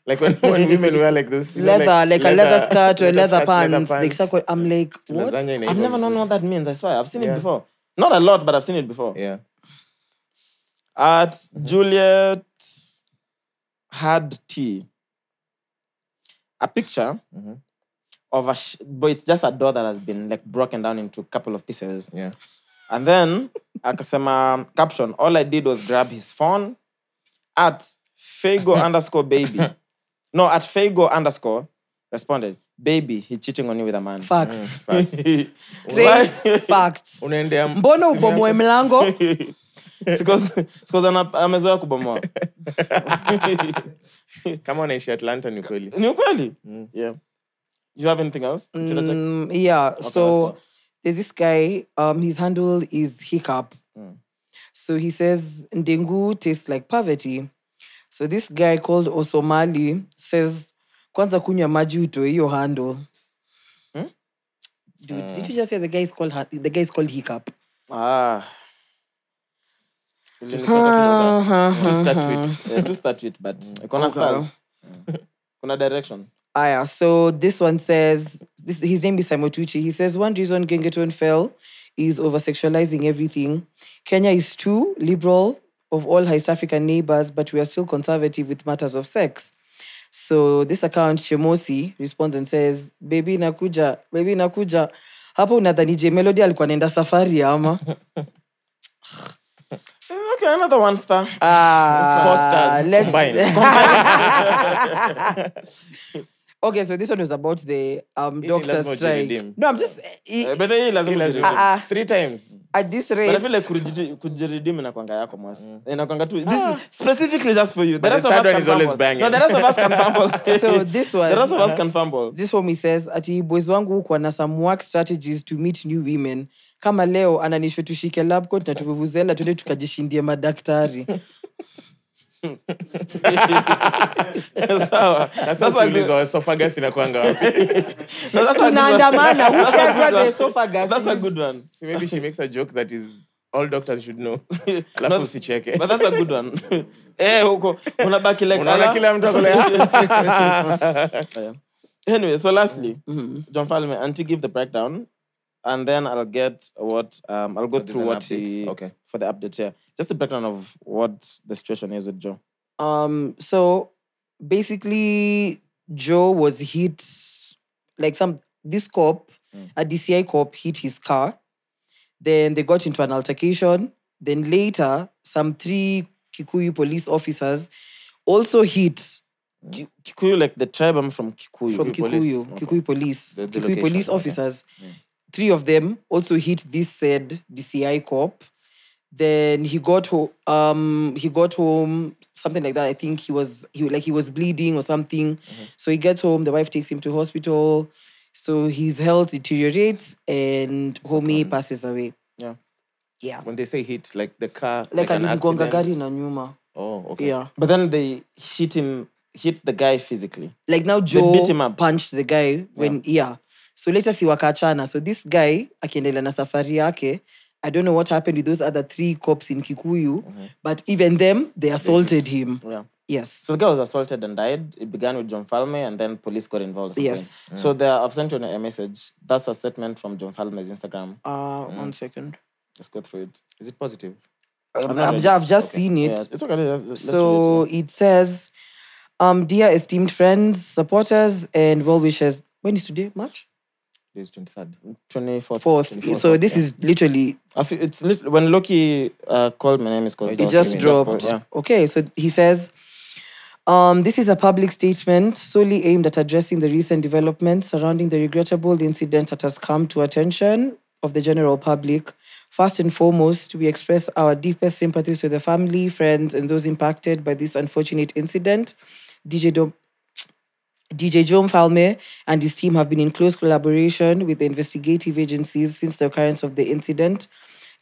Like when, when women wear like those you know, Leather, like, a leather skirt or leather skirts, leather pants. Like, pants. so- I'm like, what? Lasagna I've never known what that means. I swear. I've seen it before. Not a lot, but I've seen it before. Yeah. At Juliet had tea. A picture mm-hmm. of a, sh- but it's just a door that has been like broken down into a couple of pieces. Yeah. And then akasema caption, all I did was grab his phone at Fago underscore baby. No, at Fago underscore responded, baby, he's cheating on you with a man. Facts. Mm, facts. Straight facts. Unaendea Mbona ubomoe mlango? Because- because ana- amezoea kubomoa. kama unaishi Atlanta ni ukweli Ni ukweli? Yeah. You have anything else? Should I check? Mm, yeah. let's so there's this guy. Um, his handle is Hiccup. mm. So he says Ndengu tastes like poverty. So this guy called Osomali says, "Kwanza kunywa maji utoe hiyo handle." Hmm? Dude, did you just say the guy is called the guy is called Hiccup? Ah. Two star tweets. Yeah, two star tweet, but kuna stars. Kuna direction. Aya, so this one says this his name is Simotuchi. He says one reason Gengeton fell is over sexualizing everything. Kenya is too liberal of all East African neighbors, but we are still conservative with matters of sex. So this account Chemosi responds and says, "Baby nakuja, baby nakuja." Hapo unadhanije Melody alikuwa anaenda safari ama? Okay, another one star. Ah, Four stars let's- combined. okay, so this one was about the um strike. No, I'm just Eh, but then lazima. Ah, ah. Three times. at this But I feel like kujiri- kujiredeem inakwanga yako mwasi. Inakwanga tu. This is specifically just for you. The But rest the of us can is always fumble. banging. No, the rest of us can fumble. So this one- The rest of us can fumble. this homie says ati boys wangu huko na some work strategies to meet new women kama leo ananisho tushike lab coat na tuvuvuzela tuende tukajishindie madaktari Sawa. Sasa That's a good- ukiulizwa esophagus inakuanga wapi? no, that's a good one. tunaandamana who That's a cares where good the one. esophagus That's a is? good one. So maybe she makes a joke that is all doctors should know. Alafu usicheke. But that's a good one. Eh, huko unabaki like Unaona ala. kila mtu ako like, Yeah. Anyway, so lastly, Joe Mfalme, and to give the breakdown, and then I'll get what um I'll go there's through what update. he Okay. for the update here. Just the background of what the situation is with Joe. um so basically joe was hit like some this cop a dci cop hit his car then they got into an altercation then later some three kikuyu police officers also hit Kikuyu, like the tribe I'm from Kikuyu. from Kikuyu police. Kikuyu, Kikuyu police, The- the Kikuyu location, police okay. officers. Three of them also hit this said DCI cop. Then he got home. Um, he got home something like that. I think he was he like he was bleeding or something. Mm-hmm. So he gets home. The wife takes him to hospital. So his health deteriorates and homie passes away. Yeah. Yeah. When they say hit, like the car, Like, an alimgonga gari accident. na nyuma. Oh, okay. Yeah. But then they hit him, hit the guy physically. like now They Joe beat him up. punched the guy when yeah. So later si wakachana. So this guy akiendelea na safari yake. I don't know what happened with those other three cops in Kikuyu, but even them they assaulted him. Yeah. Yes. So the guy was assaulted and died. It began with John Falme, and then police got involved. Yes. So there, I've sent you a message. That's a statement from John Falme's Instagram. Uh, one second. Let's go through it. Is it positive? Um, I've, ju- I've just just seen it. Yeah, it's okay. Let's, let's so it. it says, um, dear esteemed friends, supporters, and well wishers. When is today? March It is 23rd. 24th. fourth. 24th. So this is literally I feel it's lit- when Loki uh, called my name is because it just dropped. Yeah. Okay, so he says, um, this is a public statement solely aimed at addressing the recent developments surrounding the regrettable incident that has come to attention of the general public. First and foremost, we express our deepest sympathies to the family, friends, and those impacted by this unfortunate incident. DJ Dom- DJ Joe Mfalme and his team have been in close collaboration with the investigative agencies since the occurrence of the incident.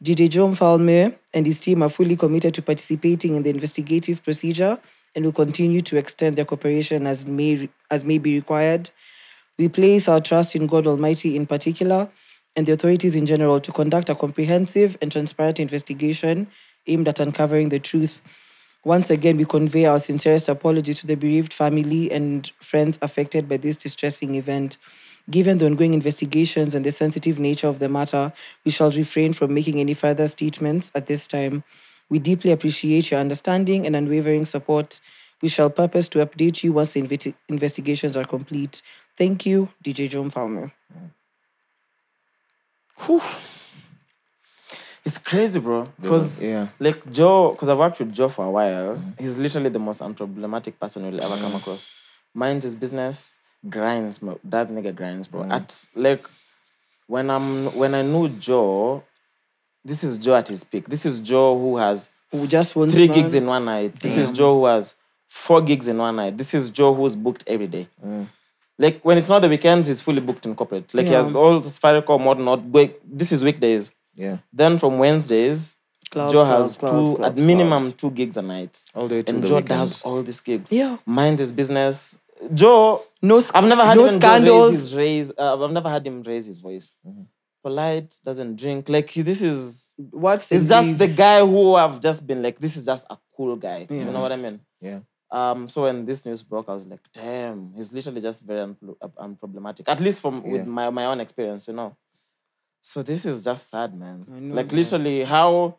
DJ Joe Mfalme and his team are fully committed to participating in the investigative procedure and will continue to extend their cooperation as may, as may be required. We place our trust in God Almighty in particular and the authorities in general to conduct a comprehensive and transparent investigation aimed at uncovering the truth. Once again, we convey our sincerest apologies to the bereaved family and friends affected by this distressing event. Given the ongoing investigations and the sensitive nature of the matter, we shall refrain from making any further statements at this time. We deeply appreciate your understanding and unwavering support. We shall purpose to update you once the investi- investigations are complete. Thank you, DJ Joe Mfalme. It's crazy, bro. Because yeah. like Joe, because I've worked with Joe for a while, mm-hmm. he's literally the most unproblematic person you'll ever come mm. across. Minds his business, grinds, bro. That nigga grinds, bro. Mm. At like when I'm when I knew Joe, this is Joe at his peak. This is Joe who has Who just wants three man. gigs in one night. This is Joe who has four gigs in one night. This is Joe who's booked every day. Mm. Like when it's not the weekends, he's fully booked in corporate. Like he has all Safaricom, mod not going. This is weekdays. Yeah. Then from Wednesdays, Clouds, Joe has clouds, two clouds, at minimum two gigs a night. All the way till and Joe weekends. does all these gigs. Yeah. Minds his business. Joe, No, sc- I've never had no even Joe scandals. raise his raise. Uh, I've never had him raise his voice. Polite, doesn't drink. Like he, this is. Works He's and just the guy who I've just been like. This is just a cool guy. You know what I mean? Yeah. Um. So when this news broke, I was like, damn. He's literally just very unpro- unproblematic. At least from Yeah. with my my own experience, you know. So this is just sad, man. I know, like man. literally how.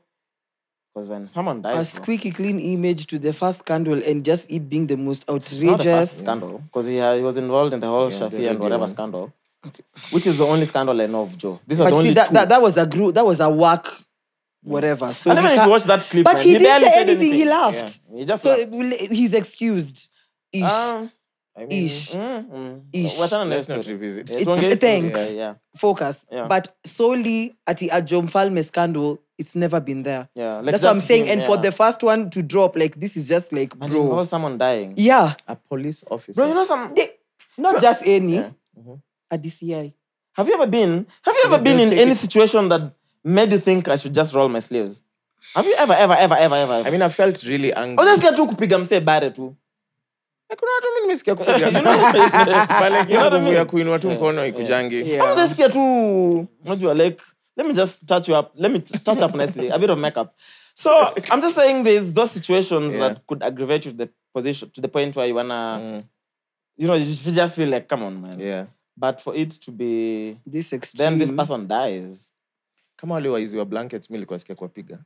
Because when someone a dies, bro, squeaky clean image to the first scandal and just it being the most It's not the first outrageous. scandal because he, he was involved in the whole Yeah, Shafi and whatever one. scandal, which is the only scandal I know of Joe. These are But the only see, that, two. that, that was a group, that was a work, whatever. So and we even if you watch that clip, But man, he didn't barely say said anything, he laughed. Yeah, he just so laughed. he's excused. Ish. Um, I mean, Ish. mm, mm. Ish. We're Let's not revisit. Yeah, It- thanks. Yeah, yeah, Focus. Yeah. But solely at ajomfalme Ajom Falme scandal, it's never been there. yeah. Like That's what I'm saying. him, And for the first one to drop, like this is just like, bro. someone dying. Yeah. a police officer. Bro, you know some. They- not just any. Yeah. A DCI. Have you ever been? Have you ever been in any situation that made you think I should just roll my sleeves? Have you ever, ever, ever, ever, ever? I mean, I felt really angry. unasikia tu kupiga msee bare tu kuna watu mi nimesikia kupiga. Nguvu ya kuinua tu mkono ikujangi. To unajua like let me just touch you up. Let me touch up nicely. A bit of makeup. So i'm just saying there's those situations Yeah. that could aggravate you to the position to the point where you wanna you know you you just feel like come on man. Yeah. but for it to be This extreme. then this person dies. Kama wale waizi wa blankets mi likuwasikia kuwapiga.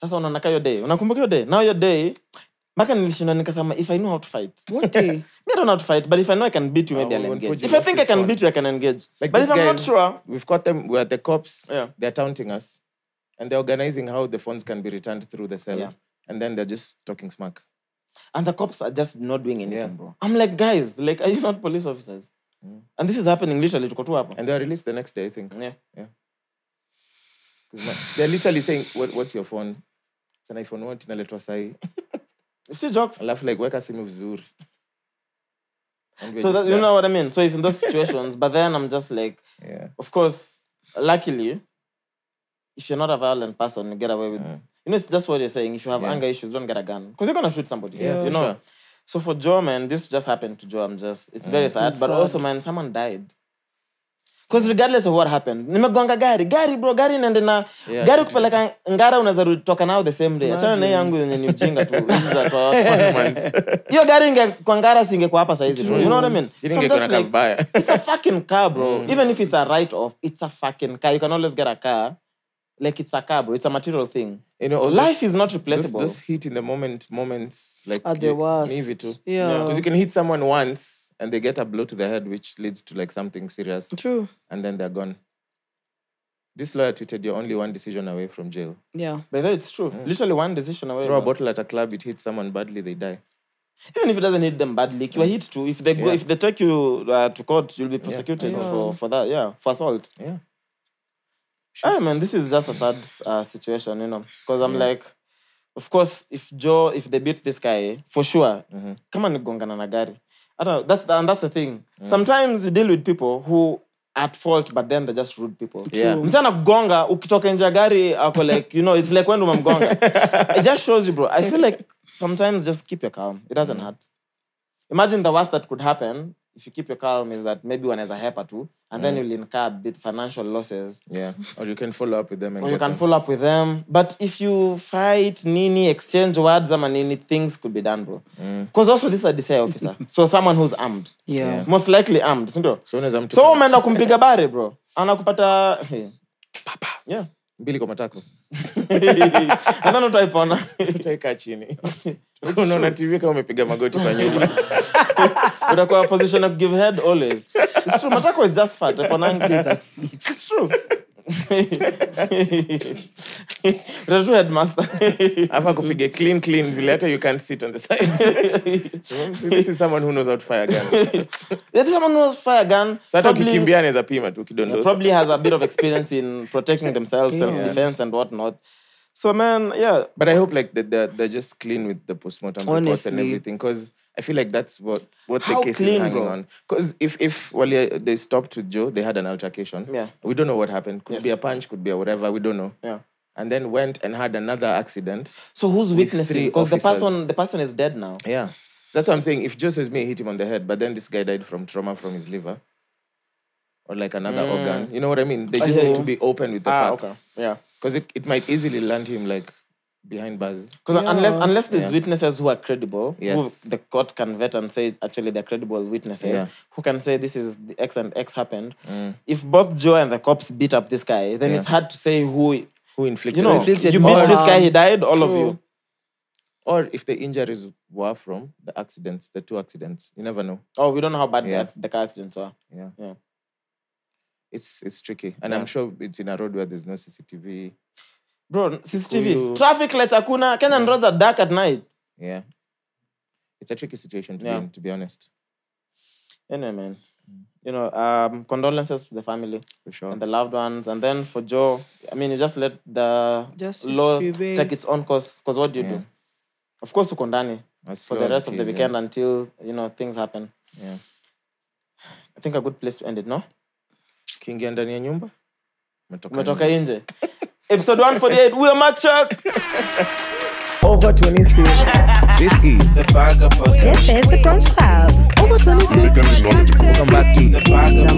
Sasa unaonaka yo day. Unakumbuka yo day? Now your day nilishinda nikasema if i know how to fight What day? me i don't know how to fight but if i know i can beat you maybe Ah, i'll engage if i think i can phone. beat you i can engage Like but these if i'm not sure we've caught them we're the cops Yeah. they're taunting us and they're organizing how the phones can be returned through the cell Yeah. and then they're just talking smack and the cops are just not doing anything, Yeah. bro. I'm like, guys, like, are you not police officers? And this is happening literally. tuko tu hapa. and they're released the next day i think Yeah. 'Cause my- they're literally saying what, what's your phone it's an iphone what inaletwa sahi See jokes. alafu like weka simu vizuri And we're So that, you know what I mean. So if in those situations, but then I'm just like, yeah of course, luckily, if you're not a violent person, you get away with. You know, it's just what you're saying. If you have Yeah. anger issues, don't get a gun because you're gonna shoot somebody. Yeah, you know. sure. So for Joe, man, this just happened to Joe. I'm just, it's very sad, It's but sad. also, man, someone died. Because regardless of what happened, nimegonga gari, gari bro, gari inaende na Yeah, gari kupeleka ngara unaweza toka nao the same day. Achana na yangu yenye ni ujinga tu. Hiyo gari inge kwa ngara singekuwa hapa saizi bro. You know what I mean? So I'm just like, it's a fucking car, bro. mm. Even if it's a write off, it's a fucking car. You can always get a car. Like it's a car, bro. It's a material thing. you know Life those- is not replaceable. those hit in the moment moments like Are the worst. ni too Yeah. because yeah. you can hit someone once and they get a blow to the head which leads to like something serious True. and then they're gone this lawyer tweeted you're only one decision away from jail Yeah. But it's true. Literally one decision away. throw a bottle at a club it hits someone badly they die Even if it doesn't hit them badly, you are hit too. If they go, Yeah. if they take you uh, to court, you'll be prosecuted Yeah. for for that. Yeah, for assault. yeah I mean, this is just a sad uh, situation, you know. Because I'm like, of course, if Joe, if they beat this guy, for sure, come on, gongana na gari. I don't know. That's the, and that's the thing. Sometimes you deal with people who at fault, but then they're just rude people. Yeah. Msana kugonga, ukitoka nje ya gari, ako like, you know, it's like when umemgonga. it just shows you, bro. I feel like sometimes just keep your calm. It doesn't mm. hurt. Imagine the worst that could happen if you keep your calm is that maybe one has a hepa too, and then you'll incur a bit financial losses. yeah or you can follow up with them and Or you can them. follow up with them. But if you fight, nini, exchange words, ama nini, things could be done, bro. Because mm. also this is a DCI officer. so someone who's armed. Yeah. yeah. Most likely armed, sindio? so umeenda kumpiga bari bro. Anakupata... Hey. Yeah. mbili kwa matako then utaipona? Utaikaa chini. Unaona tv kama umepiga magoti kwa nyumba. Utakuwa position of give head always. It's true matako is just fat iponangi it's true utatu headmaster. Afa kupige clean clean vile hata you can't sit on the side. See, this is someone who knows how to fire a gun. There's someone who has fire gun. So hata probably- ukikimbia anaweza pima tu kidondosa probably has a bit of experience in protecting themselves, self defense, and whatnot. So, man, yeah, But I hope like that they're, they're just clean with the postmortem reports and Honestly. everything because I feel like that's what what How the case clean, is hanging bro? on. Because if if well yeah, they stopped with Joe, they had an altercation. Yeah. we don't know what happened. Could Yes. be a punch, could be a whatever. We don't know. yeah. And then went and had another accident. So who's witnessing? Because the person, the person is dead now. Yeah, so that's what I'm saying. If Joe says me hit him on the head, but then this guy died from trauma from his liver. Or like another organ. You know what I mean? They Mm. Just need to be open with the Ah, okay. Yeah. Because it, it might easily land him like behind bars. Because unless unless there's Yeah. witnesses who are credible, Yes. who the court can vet and say actually they're credible witnesses, Yeah. who can say this is the X and X happened. Mm. If both Joe and the cops beat up this guy, then Yeah. it's hard to say who. Who inflicted You know. Inflicted you beat this guy, he died. All of you. Or if the injuries were from the accidents, the two accidents. You never know. Oh, we don't know how bad the Yeah. the car accidents were. Yeah. Yeah. It's it's tricky. And Yeah. I'm sure it's in a road where there's no CCTV. Bro, CCTV, traffic lights hakuna. Kenyan roads are dark at night. Yeah. It's a tricky situation to Yeah. be to be honest. Anyway, man. You know, um, condolences to the family For sure. and the loved ones. And then for Joe, I mean, you just let the just law take its own course. Because what do you Yeah. do? Of course, uko ndani for the rest of the is, weekend until, you know, things happen. Yeah. I think a good place to end it, no? Kiingia ndani ya nyumba. Umetoka nje. nje. Episode 148, we are Mic Cheque. Over 26. This is This is the Brunch Club. Over 26. Welcome back to The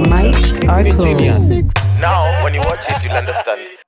mics are closed. Now, when you watch it, you'll understand.